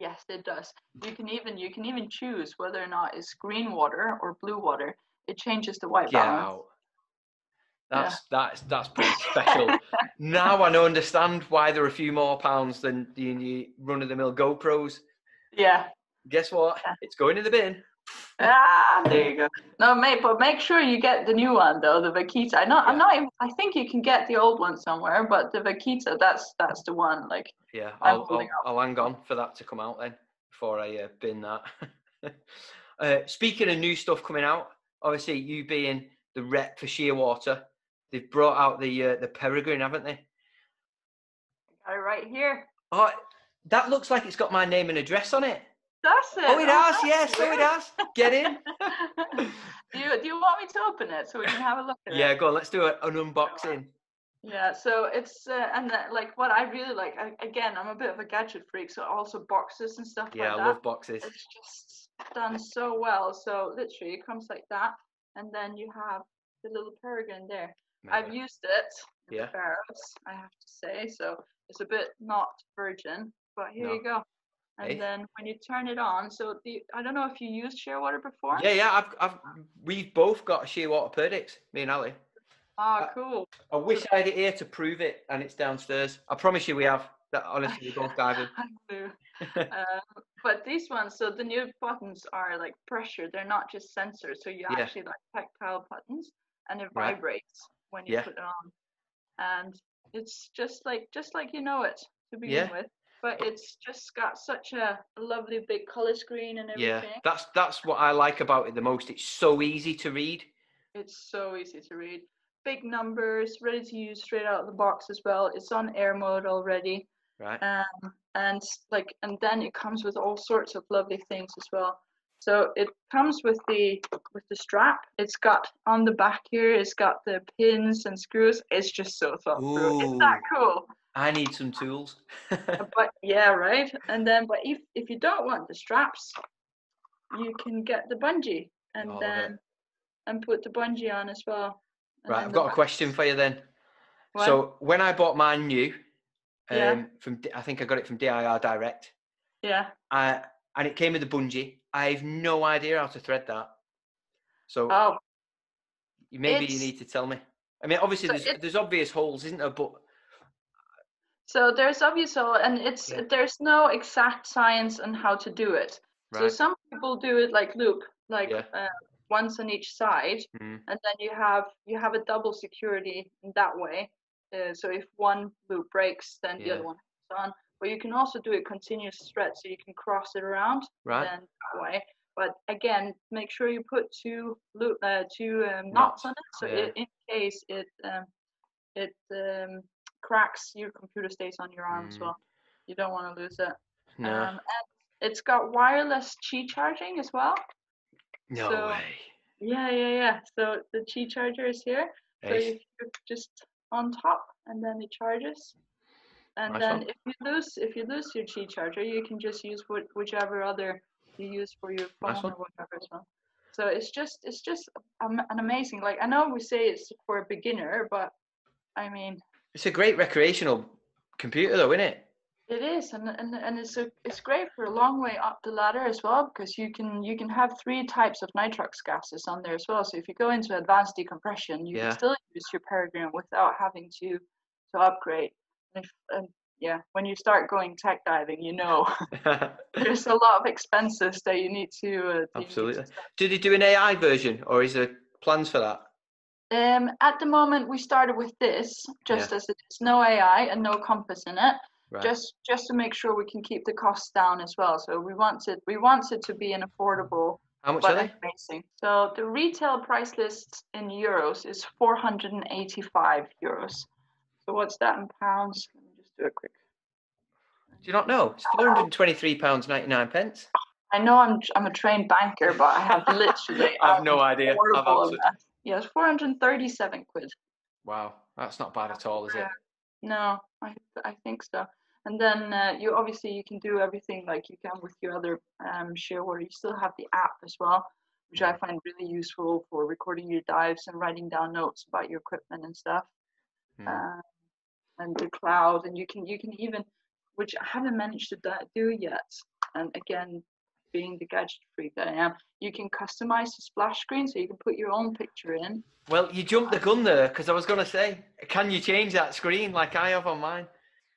Speaker 2: Yes, it does. You can even you can even choose whether or not it's green water or blue water. It changes the white
Speaker 1: Get
Speaker 2: balance.
Speaker 1: out. That's that's that's pretty special. now I understand why there are a few more pounds than the run of the mill GoPros.
Speaker 2: Yeah.
Speaker 1: Guess what?
Speaker 2: Yeah.
Speaker 1: It's going in the bin.
Speaker 2: Ah, there you go. No, mate, but make sure you get the new one though, the Vaquita. I know, I'm not even. I think you can get the old one somewhere, but the Vaquita, that's that's the one. Like,
Speaker 1: Yeah, I'll, I'll. I'll hang on for that to come out then before I uh, bin that. uh, speaking of new stuff coming out, obviously you being the rep for Shearwater, they've brought out the uh, the Peregrine, haven't they?
Speaker 2: got it right here.
Speaker 1: Oh, that looks like it's got my name and address on it.
Speaker 2: That's it.
Speaker 1: Oh, it has.
Speaker 2: that's
Speaker 1: Yes, oh, it has. Get in.
Speaker 2: do you do you want me to open it so we can have a look at
Speaker 1: Yeah,
Speaker 2: it?
Speaker 1: go on. Let's do a, an unboxing.
Speaker 2: Yeah. So it's uh, and uh, like what I really like. I, again, I'm a bit of a gadget freak, so also boxes and stuff
Speaker 1: Yeah,
Speaker 2: like
Speaker 1: I
Speaker 2: that.
Speaker 1: love boxes.
Speaker 2: It's just done so well. So literally, it comes like that, and then you have the little peregrine there. I've used it
Speaker 1: Yeah.
Speaker 2: Faroes, I have to say, so it's a bit not virgin, but here
Speaker 1: No.
Speaker 2: you go. And
Speaker 1: Hey.
Speaker 2: then when you turn it on, so the I don't know if you used Shearwater before.
Speaker 1: Yeah, yeah. I've, I've, we've both got a Shearwater Perdix, me and Ali.
Speaker 2: Ah,
Speaker 1: Uh,
Speaker 2: cool.
Speaker 1: I wish I had it here to prove it, and it's downstairs. I promise you, we have. That honestly, we're both diving.
Speaker 2: I um, but these ones, so the new buttons are like pressure. They're not just sensors. So you
Speaker 1: Yeah.
Speaker 2: actually like tactile buttons, and it
Speaker 1: Right.
Speaker 2: vibrates when you
Speaker 1: Yeah.
Speaker 2: put it on. And it's just like just like you know it to begin
Speaker 1: Yeah.
Speaker 2: with. But it's just got such a lovely big color screen and everything.
Speaker 1: Yeah, that's that's what I like about it the most. It's so easy to read.
Speaker 2: It's so easy to read. Big numbers, ready to use straight out of the box as well. It's on air mode already.
Speaker 1: Right.
Speaker 2: um, and like and then it comes with all sorts of lovely things as well so it comes with the with the strap it's got on the back here it's got the pins and screws it's just so thought through it's that cool
Speaker 1: I need some tools.
Speaker 2: but yeah right and then but if if you don't want the straps you can get the bungee and
Speaker 1: Oh, I love it.
Speaker 2: then and put the bungee on as well
Speaker 1: right, I've got a question for you then.
Speaker 2: What?
Speaker 1: So when I bought mine new, um,
Speaker 2: Yeah.
Speaker 1: from I think I got it from DIR Direct,
Speaker 2: yeah
Speaker 1: I, and it came with a bungee. I have no idea how to thread that. So
Speaker 2: oh
Speaker 1: you- maybe you need to tell me. I mean, obviously
Speaker 2: So
Speaker 1: there's
Speaker 2: it-
Speaker 1: there's obvious holes, isn't there? But
Speaker 2: So there's obvious, so- and it's
Speaker 1: Yeah.
Speaker 2: there's no exact science on how to do it. So some people do it like loop, like
Speaker 1: Yeah.
Speaker 2: uh, once on each side,
Speaker 1: mm,
Speaker 2: and then you have you have a double security in that way. Uh, so if one loop breaks, then the other one is on. But you can also do a continuous thread, so you can cross it around
Speaker 1: right,
Speaker 2: then that way. But again, make sure you put two loop uh, two um,
Speaker 1: Knots,
Speaker 2: on it, so
Speaker 1: yeah.
Speaker 2: i in case it um, it um, cracks, your computer stays on your arm as
Speaker 1: Mm.
Speaker 2: well. You don't want to lose it.
Speaker 1: no,
Speaker 2: Um, and it's got wireless Qi charging as well.
Speaker 1: no
Speaker 2: so-
Speaker 1: way.
Speaker 2: Yeah, yeah, yeah. So the Qi charger is here. So
Speaker 1: Ace.
Speaker 2: you just on top, and then it charges. And
Speaker 1: Nice
Speaker 2: then
Speaker 1: one.
Speaker 2: if you lose if you lose your Qi charger, you can just use wh- whichever other you use for your phone
Speaker 1: Nice
Speaker 2: or whatever as well. So it's just it's just am- an amazing. Like I know we say it's for a beginner, but I mean
Speaker 1: It's a great recreational computer, though, isn't it?
Speaker 2: It is, and and, and it's a, it's great for a long way up the ladder as well because you can you can have three types of nitrox gases on there as well. So if you go into advanced decompression, you
Speaker 1: Yeah.
Speaker 2: can still use your Peregrine without having to to upgrade. And if, and yeah, when you start going tech diving, you know there's a lot of expenses that you need to. Uh, you need to
Speaker 1: Absolutely. Do they do an AI version, or is there plans for that?
Speaker 2: Um, at the moment, we started with this just as it's no AI and no compass in it.
Speaker 1: Right.
Speaker 2: just just to make sure we can keep the costs down as well. So we want it we want it to be an affordable
Speaker 1: How much
Speaker 2: but
Speaker 1: are they?
Speaker 2: amazing. So the retail price list in euros is 485 euros. So what's that in pounds? Let me just do a quick.
Speaker 1: Do you not know? It's four hundred and twenty-three pounds ninety-nine pence.
Speaker 2: I know I'm I'm a trained banker, but I have literally
Speaker 1: I have no idea. I've
Speaker 2: horrible that. Yes, 437 quid.
Speaker 1: Wow, that's not bad at all, is it?
Speaker 2: No, I I think so. And then uh, you obviously you can do everything like you can with your other um, Shearwater. You still have the app as well, which I find really useful for recording your dives and writing down notes about your equipment and stuff.
Speaker 1: Hmm.
Speaker 2: Uh, and the cloud, and you can you can even, which I haven't managed to do yet. And again, being the gadget freak that I am, you can customize the splash screen so you can put your own picture in.
Speaker 1: Well, you jumped the gun there because I was going to say, can you change that screen like I have on mine?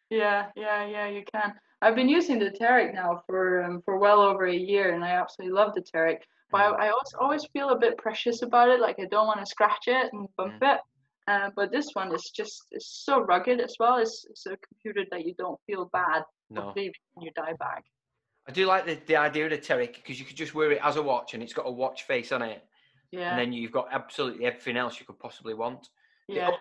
Speaker 2: Yeah, yeah, yeah, you can. I've been using the Teric now for um, for well over a year, and I absolutely love the Teric. but I, I also always feel a bit precious about it. Like I don't want to scratch it and bump
Speaker 1: Mm.
Speaker 2: it. Uh, but this one is just it's so rugged as well. It's, it's a computer that you don't feel bad
Speaker 1: No.
Speaker 2: leaving in your die bag.
Speaker 1: I do like the, the idea of the Teric because you could just wear it as a watch and it's got a watch face on it.
Speaker 2: Yeah,
Speaker 1: And then you've got absolutely everything else you could possibly want. The
Speaker 2: yeah,
Speaker 1: only,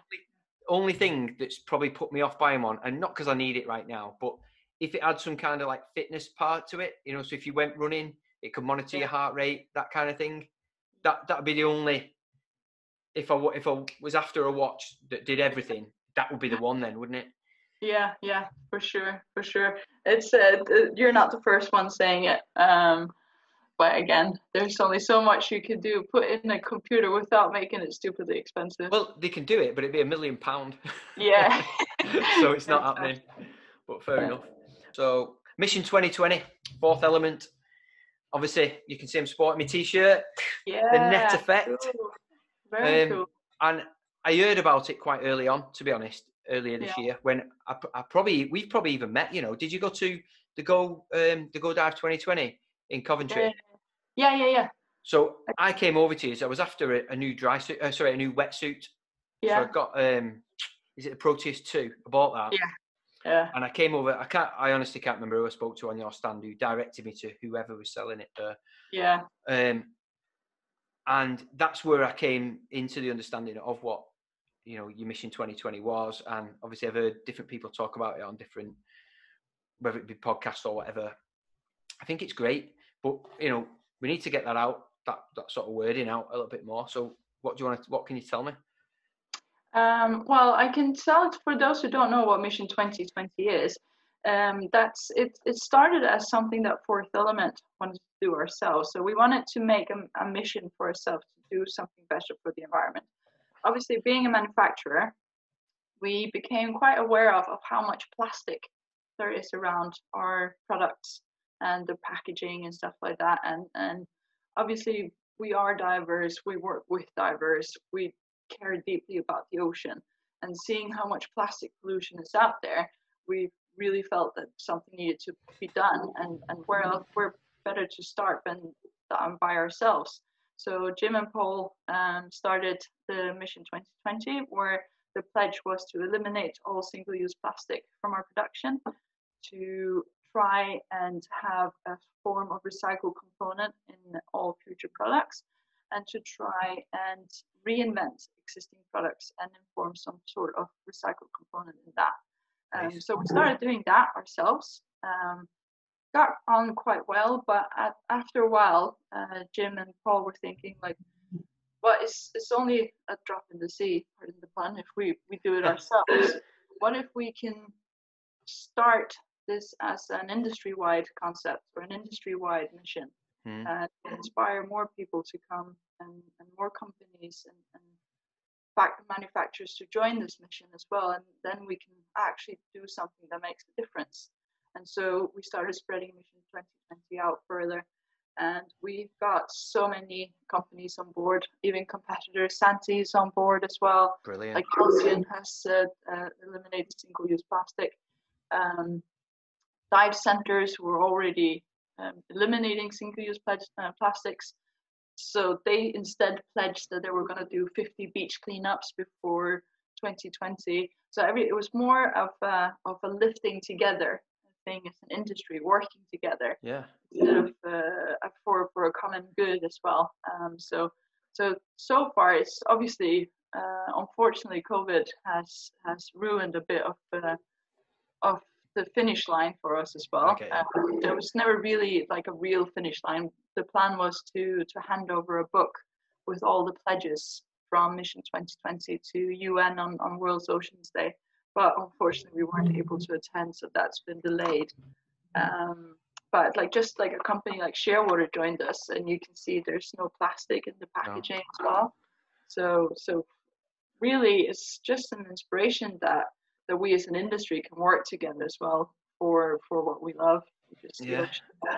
Speaker 1: only thing that's probably put me off buying one, and not because I need it right now, but if it had some kind of like fitness part to it, you know, so if you went running, it could monitor your heart rate, that kind of thing. That that'd be the only. If I if I was after a watch that did everything, that would be the one then, wouldn't it?
Speaker 2: Yeah, yeah, for sure, for sure. It's uh, you're not the first one saying it. Um, but again, there's only so much you can do. Put in a computer without making it stupidly expensive.
Speaker 1: Well, they can do it, but it'd be a million pound.
Speaker 2: yeah.
Speaker 1: so it's not happening. But fair
Speaker 2: Yeah.
Speaker 1: enough. So Mission 2020, fourth element. Obviously, you can see I'm sporting my t-shirt,
Speaker 2: Yeah.
Speaker 1: the net effect.
Speaker 2: cool. Very
Speaker 1: Um,
Speaker 2: cool.
Speaker 1: and I heard about it quite early on. To be honest, earlier this
Speaker 2: Yeah.
Speaker 1: year when I probably we've probably even met. You know, did you go to the Go um, the Go Dive 2020 in Coventry?
Speaker 2: Yeah, yeah, yeah.
Speaker 1: So I came over to you. So I was after a, a new dry suit. Uh, sorry, a new wetsuit. So
Speaker 2: Yeah,
Speaker 1: I got um, is it the Proteus 2? I bought that.
Speaker 2: Yeah. yeah.
Speaker 1: And I came over. I can't. I honestly can't remember who I spoke to on your stand who directed me to whoever was selling it there.
Speaker 2: Yeah,
Speaker 1: Um, and that's where I came into the understanding of what you know your mission 2020 was. And obviously, I've heard different people talk about it on different, whether it be podcasts or whatever. I think it's great, but you know, we need to get that out, that that sort of wording out a little bit more. So, what do you want to? What can you tell me?
Speaker 2: Um, well, I can tell for those who don't know what Mission 2020 is. Um, that's it. It started as something that Fourth Element wanted to do ourselves. So we wanted to make a, a mission for ourselves to do something better for the environment. Obviously, being a manufacturer, we became quite aware of, of how much plastic there is around our products and the packaging and stuff like that. And and obviously, we are divers. We work with divers. We care deeply about the ocean and seeing how much plastic pollution is out there, we really felt that something needed to be done and, and where else where better to start than by ourselves. So Jim and Paul um, started the Mission 2020 where the pledge was to eliminate all single-use plastic from our production, to try and have a form of recycled component in all future products, and to try and reinvent existing products and inform some sort of recycled component in that. Um, so we started doing that ourselves. Um, got on quite well, but at, after a while, uh, Jim and Paul were thinking like, well, it's it's only a drop in the sea, pardon the pun, if we we do it ourselves. What if we can start this as an industry-wide concept or an industry-wide mission?
Speaker 1: Hmm.
Speaker 2: uh, to inspire more people to come and, and more companies and, and fact manufacturers to join this mission as well and then we can actually do something that makes a difference and so we started spreading mission 2020 out further and we've got so many companies on board even competitors Suunto is on board as well
Speaker 1: Brilliant.
Speaker 2: like Ocean has uh, uh, eliminated single-use plastic. Um, dive centers were already um, eliminating single-use pla- uh, plastics, so they instead pledged that they were going to do 50 beach cleanups before 2020. So every it was more of a, of a lifting together thing as an industry, working together
Speaker 1: yeah.
Speaker 2: instead of uh, for for a common good as well. Um, so so so far, it's obviously uh, unfortunately COVID has has ruined a bit of uh, of the finish line for us as well.
Speaker 1: Okay.
Speaker 2: Uh, there was never really like a real finish line. The plan was to to hand over a book with all the pledges from Mission 2020 to UN on, on World Oceans Day. But unfortunately, we weren't able to attend, so that's been delayed. Um, but like just like a company like Shearwater joined us, and you can see there's no plastic in the packaging as well. So so really, it's just an inspiration that that we as an industry can work together as well for for what we love.
Speaker 1: Yeah.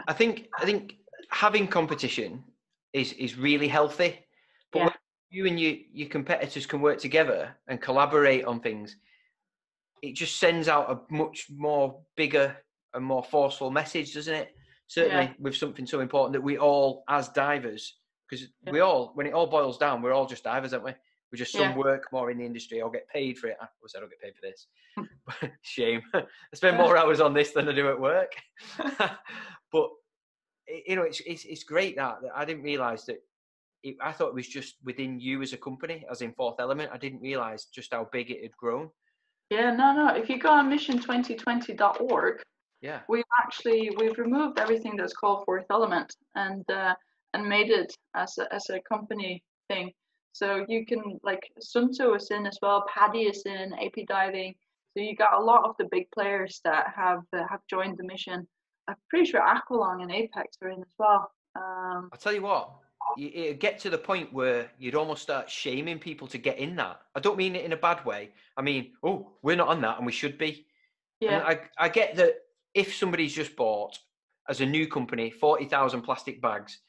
Speaker 1: I think I think having competition is is really healthy. But
Speaker 2: Yeah.
Speaker 1: when you and your your competitors can work together and collaborate on things, it just sends out a much more bigger and more forceful message, doesn't it? Certainly with something so important that we all, as divers, because
Speaker 2: Yeah.
Speaker 1: we all, when it all boils down, we're all just divers, aren't we? We just some
Speaker 2: Yeah.
Speaker 1: work more in the industry or get paid for it. I always I don't get paid for this. Hmm. Shame. I spend more hours on this than I do at work. but you know, it's it's, it's great that, that I didn't realise that. It, I thought it was just within you as a company, as in Fourth Element. I didn't realise just how big it had grown.
Speaker 2: Yeah, no, no. If you go on mission2020.org,
Speaker 1: Yeah.
Speaker 2: we've actually we've removed everything that's called fourth element and uh, and made it as a, as a company thing. So you can like Suunto is in as well, PADI is in, AP Diving. So you got a lot of the big players that have uh, have joined the mission. I'm pretty sure Aqualung and Apeks are in as well. Um,
Speaker 1: I'll tell you what, you, it'd get to the point where you'd almost start shaming people to get in that. I don't mean it in a bad way. I mean, oh, we're not on that and we should be. And
Speaker 2: yeah,
Speaker 1: I, I get that if somebody's just bought as a new company 40,000 plastic bags,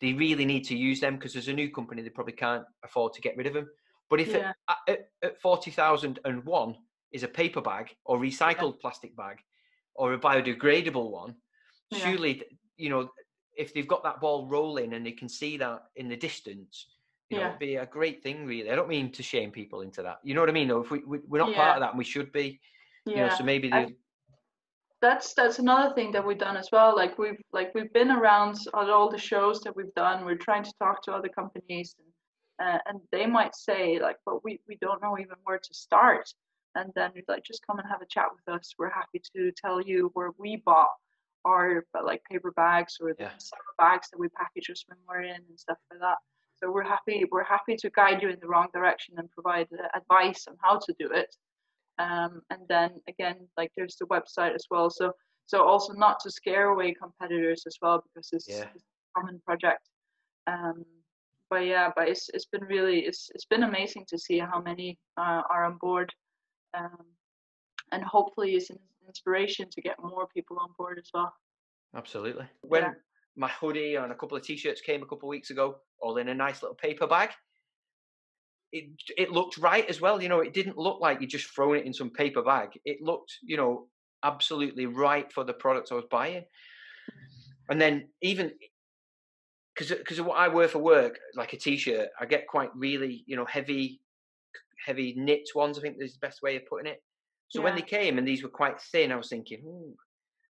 Speaker 1: they really need to use them because as a new company, they probably can't afford to get rid of them. But if
Speaker 2: Yeah.
Speaker 1: it, at, at 40,001 is a paper bag or recycled plastic bag or a biodegradable one,
Speaker 2: Yeah.
Speaker 1: surely, you know, if they've got that ball rolling and they can see that in the distance, you know,
Speaker 2: Yeah.
Speaker 1: it'd be a great thing, really. I don't mean to shame people into that. You know what I mean? Though, if we, we we're not
Speaker 2: Yeah.
Speaker 1: part of that, and we should be. You know,
Speaker 2: yeah.
Speaker 1: so maybe they,
Speaker 2: that's that's another thing that we've done as well like we've like we've been around at all the shows that we've done we're trying to talk to other companies and, uh, and they might say like but we, we don't know even where to start and then like just come and have a chat with us we're happy to tell you where we bought uh, like paper bags or the
Speaker 1: Yeah.
Speaker 2: bags that we package our swimwear in and stuff like that. So we're happy we're happy to guide you in the wrong direction and provide advice on how to do it. Um, and then again like there's the website as well. So so also not to scare away competitors as well because it's,
Speaker 1: Yeah.
Speaker 2: it's a common project. Um, but yeah but it's, it's been really it's, it's been amazing to see how many uh, are on board. Um, and hopefully it's an inspiration to get more people on board as well
Speaker 1: Absolutely. When
Speaker 2: Yeah.
Speaker 1: my hoodie and a couple of t-shirts came a couple of weeks ago, all in a nice little paper bag, it it looked right as well. You know, it didn't look like you just thrown it in some paper bag. It looked, you know, absolutely right for the product I was buying. And then even because because of what I wear for work, like a t-shirt, I get quite really, you know, heavy heavy knit ones. I think is the best way of putting it. So when they came and these were quite thin, I was thinking, Ooh,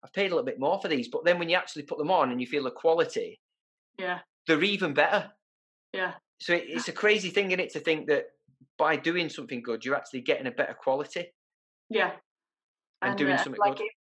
Speaker 1: I've paid a little bit more for these. But then when you actually put them on and you feel the quality,
Speaker 2: yeah
Speaker 1: they're even better.
Speaker 2: yeah
Speaker 1: So it, it's a crazy thing in it to think that by doing something good, you're actually getting a better quality
Speaker 2: yeah
Speaker 1: and, doing
Speaker 2: uh,
Speaker 1: something
Speaker 2: like
Speaker 1: good.
Speaker 2: it-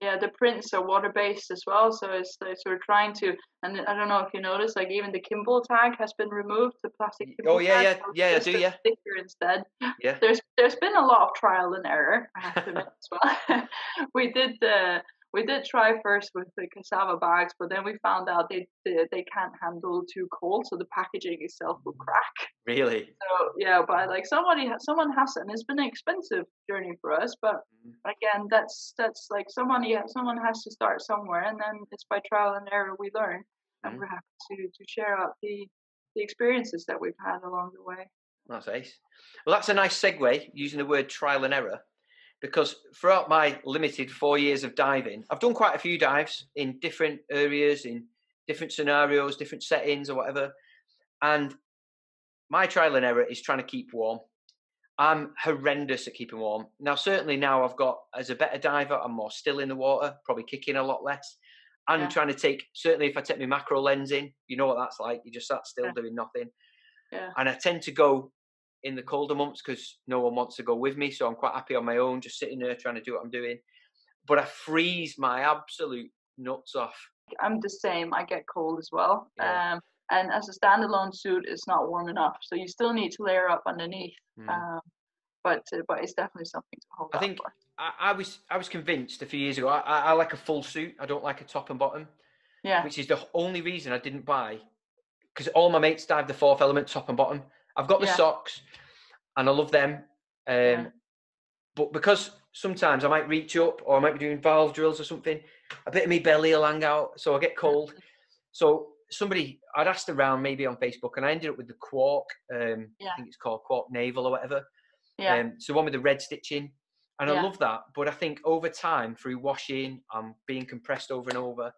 Speaker 2: yeah the prints are water based as well so it's, it's we're trying to and i don't know if you noticed like even the kimball tag has been removed the plastic
Speaker 1: Y-
Speaker 2: kimball
Speaker 1: oh, yeah,
Speaker 2: tag,
Speaker 1: yeah, yeah, I do, yeah.
Speaker 2: sticker instead
Speaker 1: Yeah.
Speaker 2: there's there's been a lot of trial and error i have to admit as well we did uh, we did try first with the cassava bags but then we found out they they, they can't handle too cold so the packaging itself will crack
Speaker 1: Really?
Speaker 2: so yeah, but like somebody, someone has to, and it's been an expensive journey for us. But
Speaker 1: Mhm.
Speaker 2: again, that's that's like somebody, someone has to start somewhere, and then it's by trial and error we learn, and
Speaker 1: Mhm.
Speaker 2: we're happy to to share out the the experiences that we've had along the way.
Speaker 1: That's ace. Well, that's a nice segue using the word trial and error because throughout my limited four years of diving, I've done quite a few dives in different areas, in different scenarios, different settings, or whatever. And my trial and error is trying to keep warm. I'm horrendous at keeping warm. Now, certainly now I've got, as a better diver, I'm more still in the water, probably kicking a lot less. I'm
Speaker 2: Yeah.
Speaker 1: trying to take, certainly if I take my macro lens in, you know what that's like. You just sat still
Speaker 2: Yeah.
Speaker 1: doing nothing.
Speaker 2: Yeah.
Speaker 1: And I tend to go in the colder months because no one wants to go with me. So I'm quite happy on my own, just sitting there trying to do what I'm doing. But I freeze my absolute nuts off.
Speaker 2: I'm the same. I get cold as well.
Speaker 1: Yeah.
Speaker 2: Um, and as a standalone suit, it's not warm enough, so you still need to layer up underneath.
Speaker 1: Mm.
Speaker 2: Um, but uh, but it's definitely something to hold
Speaker 1: I think. I, I was I was convinced a few years ago. I, I, I like a full suit. I don't like a top and bottom.
Speaker 2: Yeah,
Speaker 1: which is the only reason I didn't buy because all my mates dive the fourth element top and bottom. I've got the
Speaker 2: Yeah.
Speaker 1: socks and I love them. Um,
Speaker 2: Yeah.
Speaker 1: But because sometimes I might reach up or I might be doing valve drills or something, a bit of me belly will hang out, so I get cold. So somebody, I'd asked around maybe on Facebook and I ended up with the Quark, um,
Speaker 2: Yeah.
Speaker 1: I think it's called Quark Naval or whatever.
Speaker 2: yeah,
Speaker 1: Um, so one with the red stitching, and I love that. But I think over time, through washing and being compressed over and over,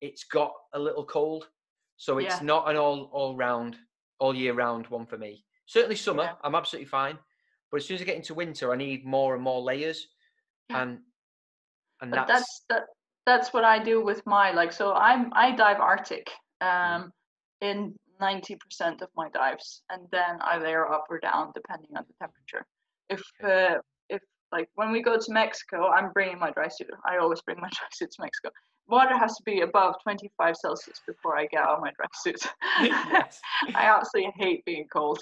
Speaker 1: it's got a little cold. So it's
Speaker 2: Yeah.
Speaker 1: not an all all round, all year round one for me. Certainly summer,
Speaker 2: Yeah.
Speaker 1: I'm absolutely fine. But as soon as I get into winter, I need more and more layers.
Speaker 2: Yeah.
Speaker 1: And and
Speaker 2: But
Speaker 1: that's,
Speaker 2: that's that that's what I do with my like so I'm I dive Arctic
Speaker 1: Mm.
Speaker 2: um in 90% of my dives and then I layer up or down depending on the temperature. If uh, if like when we go to Mexico, I'm bringing my dry suit. I always bring my dry suit to Mexico. Water has to be above 25 Celsius before I get out of my dry suit.
Speaker 1: yes.
Speaker 2: I absolutely hate being cold,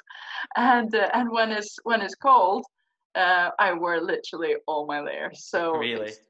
Speaker 2: and uh, and when it's when it's cold, uh, I wear literally all my layers. So
Speaker 1: Really?
Speaker 2: it's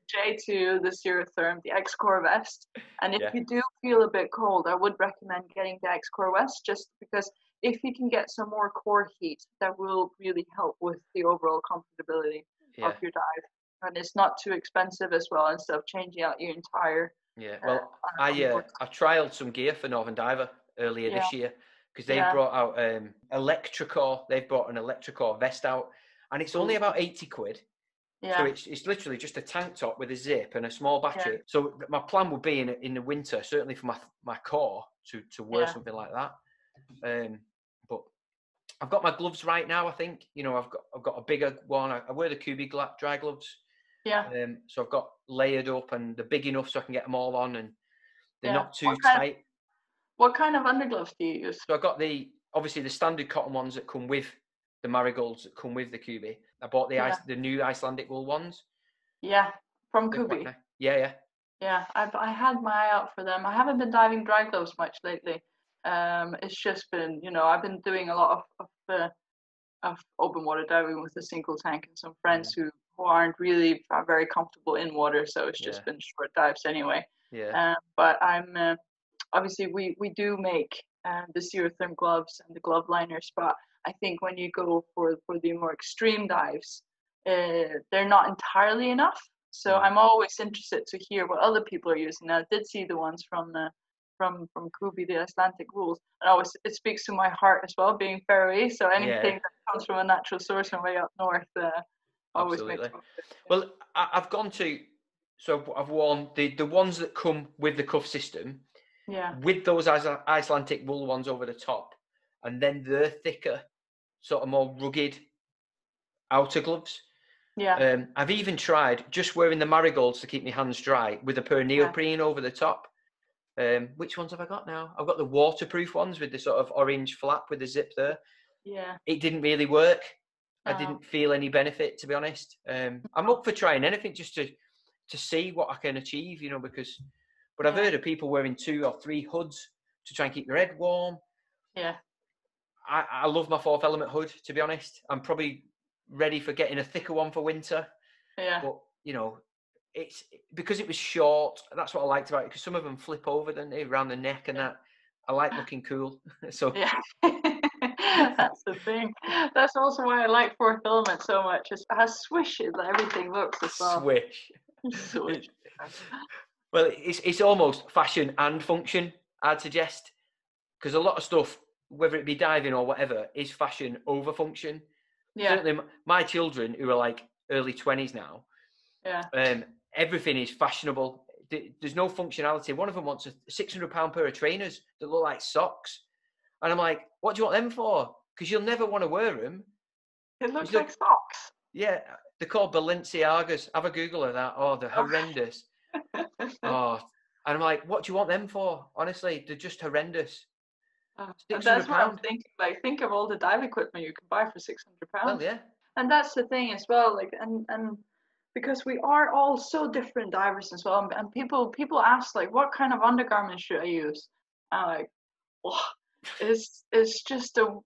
Speaker 2: J2, the Zerotherm, the X-Core vest, and if
Speaker 1: Yeah.
Speaker 2: you do feel a bit cold, I would recommend getting the X-Core vest just because if you can get some more core heat, that will really help with the overall comfortability
Speaker 1: Yeah.
Speaker 2: of your dive. And it's not too expensive as well instead of changing out your entire.
Speaker 1: Yeah.
Speaker 2: uh,
Speaker 1: Well,
Speaker 2: on-
Speaker 1: I uh. I trialed some gear for Northern Diver earlier this year because they've
Speaker 2: Yeah.
Speaker 1: brought out um Electrocore. They've brought an Electrocore vest out, and it's only about eighty quid.
Speaker 2: yeah.
Speaker 1: So it's it's literally just a tank top with a zip and a small battery. So my plan would be in in the winter, certainly for my my core, to to wear
Speaker 2: Yeah.
Speaker 1: something like that. Um, I've got my gloves right now. I think you know I've got I've got a bigger one. I, I wear the Kubi gla- dry gloves.
Speaker 2: yeah.
Speaker 1: Um, so I've got layered up and they're big enough so I can get them all on and they're
Speaker 2: Yeah.
Speaker 1: not too
Speaker 2: What kind of-
Speaker 1: tight.
Speaker 2: What kind of undergloves do you use?
Speaker 1: So I've got the obviously the standard cotton ones that come with the marigolds that come with the Kubi. I bought the
Speaker 2: Yeah.
Speaker 1: ice, the new Icelandic wool ones.
Speaker 2: Yeah, from Kubi.
Speaker 1: Yeah, yeah.
Speaker 2: Yeah, I've I had my eye out for them. I haven't been diving dry gloves much lately. Um, it's just been, you know, I've been doing a lot of of, uh, of open water diving with a single tank and some friends who who aren't really uh, very comfortable in water, so it's just
Speaker 1: Yeah.
Speaker 2: been short dives anyway.
Speaker 1: Yeah.
Speaker 2: Um, but I'm uh, obviously we we do make um, the Zerotherm gloves and the glove liners, but I think when you go for for the more extreme dives, uh, they're not entirely enough. So
Speaker 1: Mm.
Speaker 2: I'm always interested to hear what other people are using. I did see the ones from uh, from from Kubi, the Icelandic rules, and always it speaks to my heart as well, being Faroese. So anything that comes from a natural source from way up north uh, always makes.
Speaker 1: Absolutely.
Speaker 2: me-
Speaker 1: Well, I've gone to so I've worn the the ones that come with the cuff system
Speaker 2: Yeah,
Speaker 1: with those Ice- Icelandic wool ones over the top, and then the thicker, sort of more rugged outer gloves.
Speaker 2: yeah,
Speaker 1: Um, I've even tried just wearing the marigolds to keep my hands dry with a pair of neoprene over the top. Um, which ones have I got now? I've got the waterproof ones with the sort of orange flap with the zip there.
Speaker 2: yeah.
Speaker 1: It didn't really work. I
Speaker 2: Oh.
Speaker 1: didn't feel any benefit, to be honest. Um, I'm up for trying anything just to to see what I can achieve, you know, because. But I've
Speaker 2: Yeah.
Speaker 1: heard of people wearing two or three hoods to try and keep their head warm.
Speaker 2: Yeah.
Speaker 1: I, I love my fourth element hood, to be honest. I'm probably ready for getting a thicker one for winter.
Speaker 2: Yeah.
Speaker 1: But you know, it's because it was short. That's what I liked about it. Because some of them flip over, don't they, around the neck and that. I like looking cool. so
Speaker 2: Yeah. That's the thing. That's also why I like fourth element so much. It's how swishy that everything looks as well.
Speaker 1: swish.
Speaker 2: Swish.
Speaker 1: Well, it's it's almost fashion and function. I'd suggest because a lot of stuff, whether it be diving or whatever, is fashion over function.
Speaker 2: Yeah.
Speaker 1: Certainly, my children who are like early twenties now,
Speaker 2: Yeah.
Speaker 1: um, everything is fashionable. There's no functionality. One of them wants a six hundred pound pair of trainers that look like socks, and I'm like, "What do you want them for? Because you'll never want to wear them."
Speaker 2: It looks like socks.
Speaker 1: Yeah, they're called Balenciagas. Have a Google of that. Oh, they're horrendous. oh, and I'm like, "What do you want them for?" Honestly, they're just horrendous.
Speaker 2: Uh, and that's what I'm thinking. Like, think of all the dive equipment you can buy for six hundred pounds.
Speaker 1: Well, yeah,
Speaker 2: and that's the thing as well like and and because we are all so different divers as well. And, and people people ask like what kind of undergarment should i use? I'm like oh, it's it's just the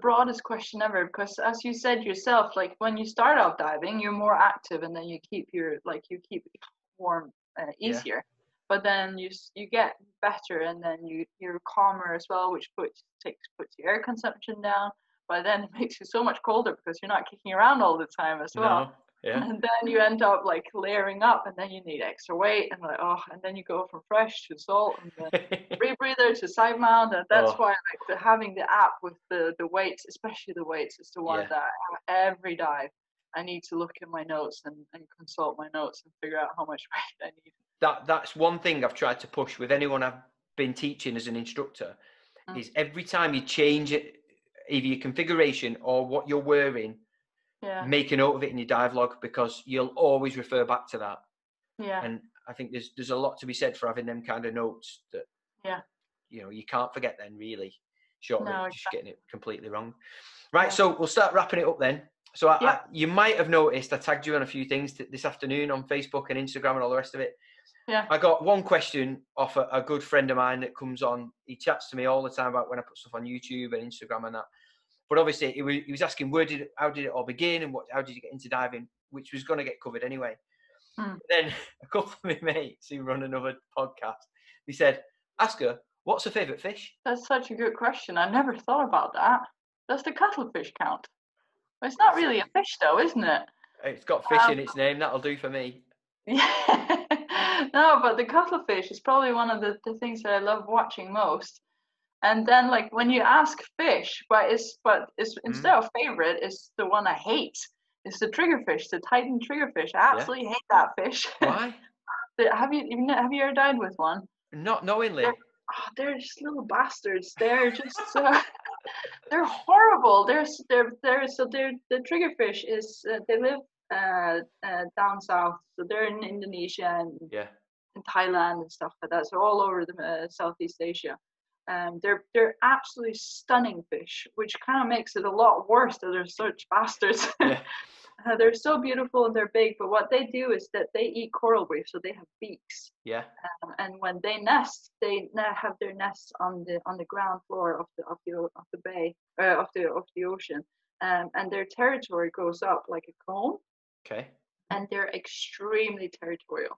Speaker 2: broadest question ever. Because as you said yourself like when you start out diving you're more active and then you keep your like you keep warm uh,
Speaker 1: Yeah.
Speaker 2: easier. But then you you get better and then you you're calmer as well which puts takes puts your air consumption down. But then it makes you so much colder because you're not kicking around all the time as well.
Speaker 1: no, yeah,
Speaker 2: And then you end up like layering up, and then you need extra weight, and like oh, and then you go from fresh to salt, and then rebreather to side mount, and that's
Speaker 1: Oh.
Speaker 2: why like the, having the app with the the weights, especially the weights, is the one
Speaker 1: Yeah.
Speaker 2: that I have every dive. I need to look in my notes and, and consult my notes and figure out how much weight I need.
Speaker 1: that that's one thing I've tried to push with anyone I've been teaching as an instructor
Speaker 2: Mm.
Speaker 1: is every time you change it, either your configuration or what you're wearing,
Speaker 2: Yeah.
Speaker 1: make a note of it in your dive log because you'll always refer back to that.
Speaker 2: Yeah.
Speaker 1: And I think there's there's a lot to be said for having them kind of notes that
Speaker 2: Yeah.
Speaker 1: you know you can't forget then really short of
Speaker 2: No,
Speaker 1: it, just getting it completely wrong. Right,
Speaker 2: Yeah.
Speaker 1: so we'll start wrapping it up then. So I,
Speaker 2: Yeah.
Speaker 1: I, you might have noticed I tagged you on a few things t- this afternoon on Facebook and Instagram and all the rest of it.
Speaker 2: Yeah.
Speaker 1: I got one question off a, a good friend of mine that comes on. He chats to me all the time about when I put stuff on YouTube and Instagram and that. But obviously, he was, he was asking where did it, how did it all begin and what how did you get into diving, which was going to get covered anyway.
Speaker 2: Hmm.
Speaker 1: Then a couple of my mates who run another podcast, he said, "Ask her what's her favourite fish."
Speaker 2: That's such a good question. I never thought about that. Does the cuttlefish count? Well, it's not really a fish, though, isn't it?
Speaker 1: It's got fish
Speaker 2: Um,
Speaker 1: in its name. That'll do for me.
Speaker 2: Yeah. no, but the cuttlefish is probably one of the, the things that I love watching most. And then, like when you ask fish, but it's but it's instead of favorite, it's the one I hate. It's the triggerfish, the Titan triggerfish. I absolutely hate that fish.
Speaker 1: Why?
Speaker 2: Have you even have you ever died with one?
Speaker 1: Not knowingly.
Speaker 2: They're- Oh, they're just little bastards. They're just uh, they're horrible. They're they're they're so they're the triggerfish is uh, they live uh, uh, down south. So they're in Indonesia and
Speaker 1: Yeah.
Speaker 2: in Thailand and stuff like that. So all over the uh, Southeast Asia. Um, they're they're absolutely stunning fish, which kind of makes it a lot worse that they're such bastards.
Speaker 1: Yeah.
Speaker 2: Uh, they're so beautiful and they're big, but what they do is that they eat coral reef, so they have beaks.
Speaker 1: Yeah.
Speaker 2: Um, and when they nest, they have their nests on the on the ground floor of the of the of the bay uh, of the of the ocean, um, and their territory goes up like a cone
Speaker 1: Okay.
Speaker 2: and they're extremely territorial.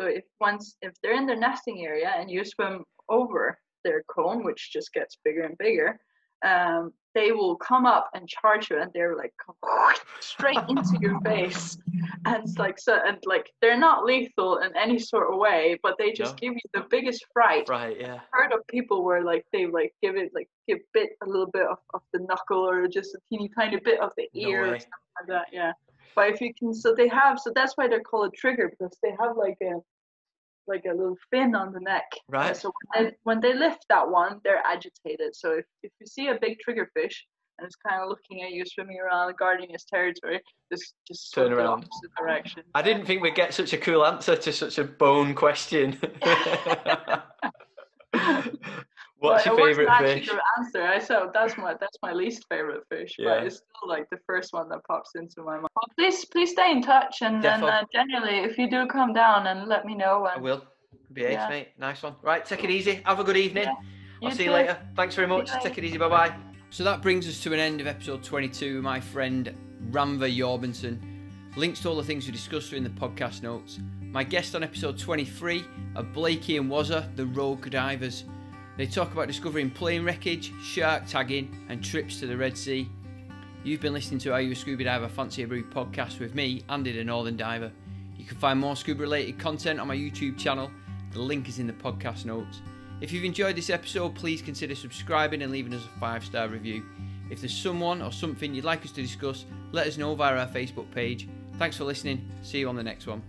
Speaker 2: So if once if they're in their nesting area and you swim over their cone, which just gets bigger and bigger, um, they will come up and charge you, and they're like straight into your face, and it's like so, and like they're not lethal in any sort of way, but they just
Speaker 1: No.
Speaker 2: give you the biggest fright.
Speaker 1: Right. Yeah.
Speaker 2: Heard of people where like they like give it like give bit a little bit of, of the knuckle or just a teeny tiny bit of the
Speaker 1: No
Speaker 2: ear or something like that. Yeah. But if you can, so they have, so that's why they're called a trigger because they have like a, like a little fin on the neck.
Speaker 1: Right.
Speaker 2: So when they, when they lift that one, they're agitated. So if, if you see a big trigger fish and it's kind of looking at you, swimming around, guarding its territory, just just
Speaker 1: Turn
Speaker 2: swim the
Speaker 1: around.
Speaker 2: direction.
Speaker 1: I didn't think we'd get such a cool answer to such a bone question. What's
Speaker 2: But
Speaker 1: your
Speaker 2: it wasn't
Speaker 1: favourite
Speaker 2: actually
Speaker 1: fish?
Speaker 2: the answer. I said that's my that's my least favorite fish,
Speaker 1: Yeah.
Speaker 2: but it's still like the first one that pops into my mind. Well, please please stay in touch and then uh, generally if you do come down and let me know.
Speaker 1: I will. Be ace,
Speaker 2: Yeah.
Speaker 1: mate. Nice one. Right, take it easy. Have a good evening.
Speaker 2: Yeah,
Speaker 1: I'll
Speaker 2: you
Speaker 1: see you later. Thanks very much.
Speaker 2: you
Speaker 1: Take it easy. Bye bye. So that brings us to an end of episode 22 with my friend Rannva Jørmundsson. Links to all the things we discussed are in the podcast notes. My guest on episode 23 are Blakey and Wazza, the rogue divers. They talk about discovering plane wreckage, shark tagging, and trips to the Red Sea. You've been listening to Are You a Scuba Diver Fancy a Brew podcast with me, Andy the Northern Diver. You can find more scuba related content on my YouTube channel. The link is in the podcast notes. If you've enjoyed this episode, please consider subscribing and leaving us a five star review. If there's someone or something you'd like us to discuss, let us know via our Facebook page. Thanks for listening. See you on the next one.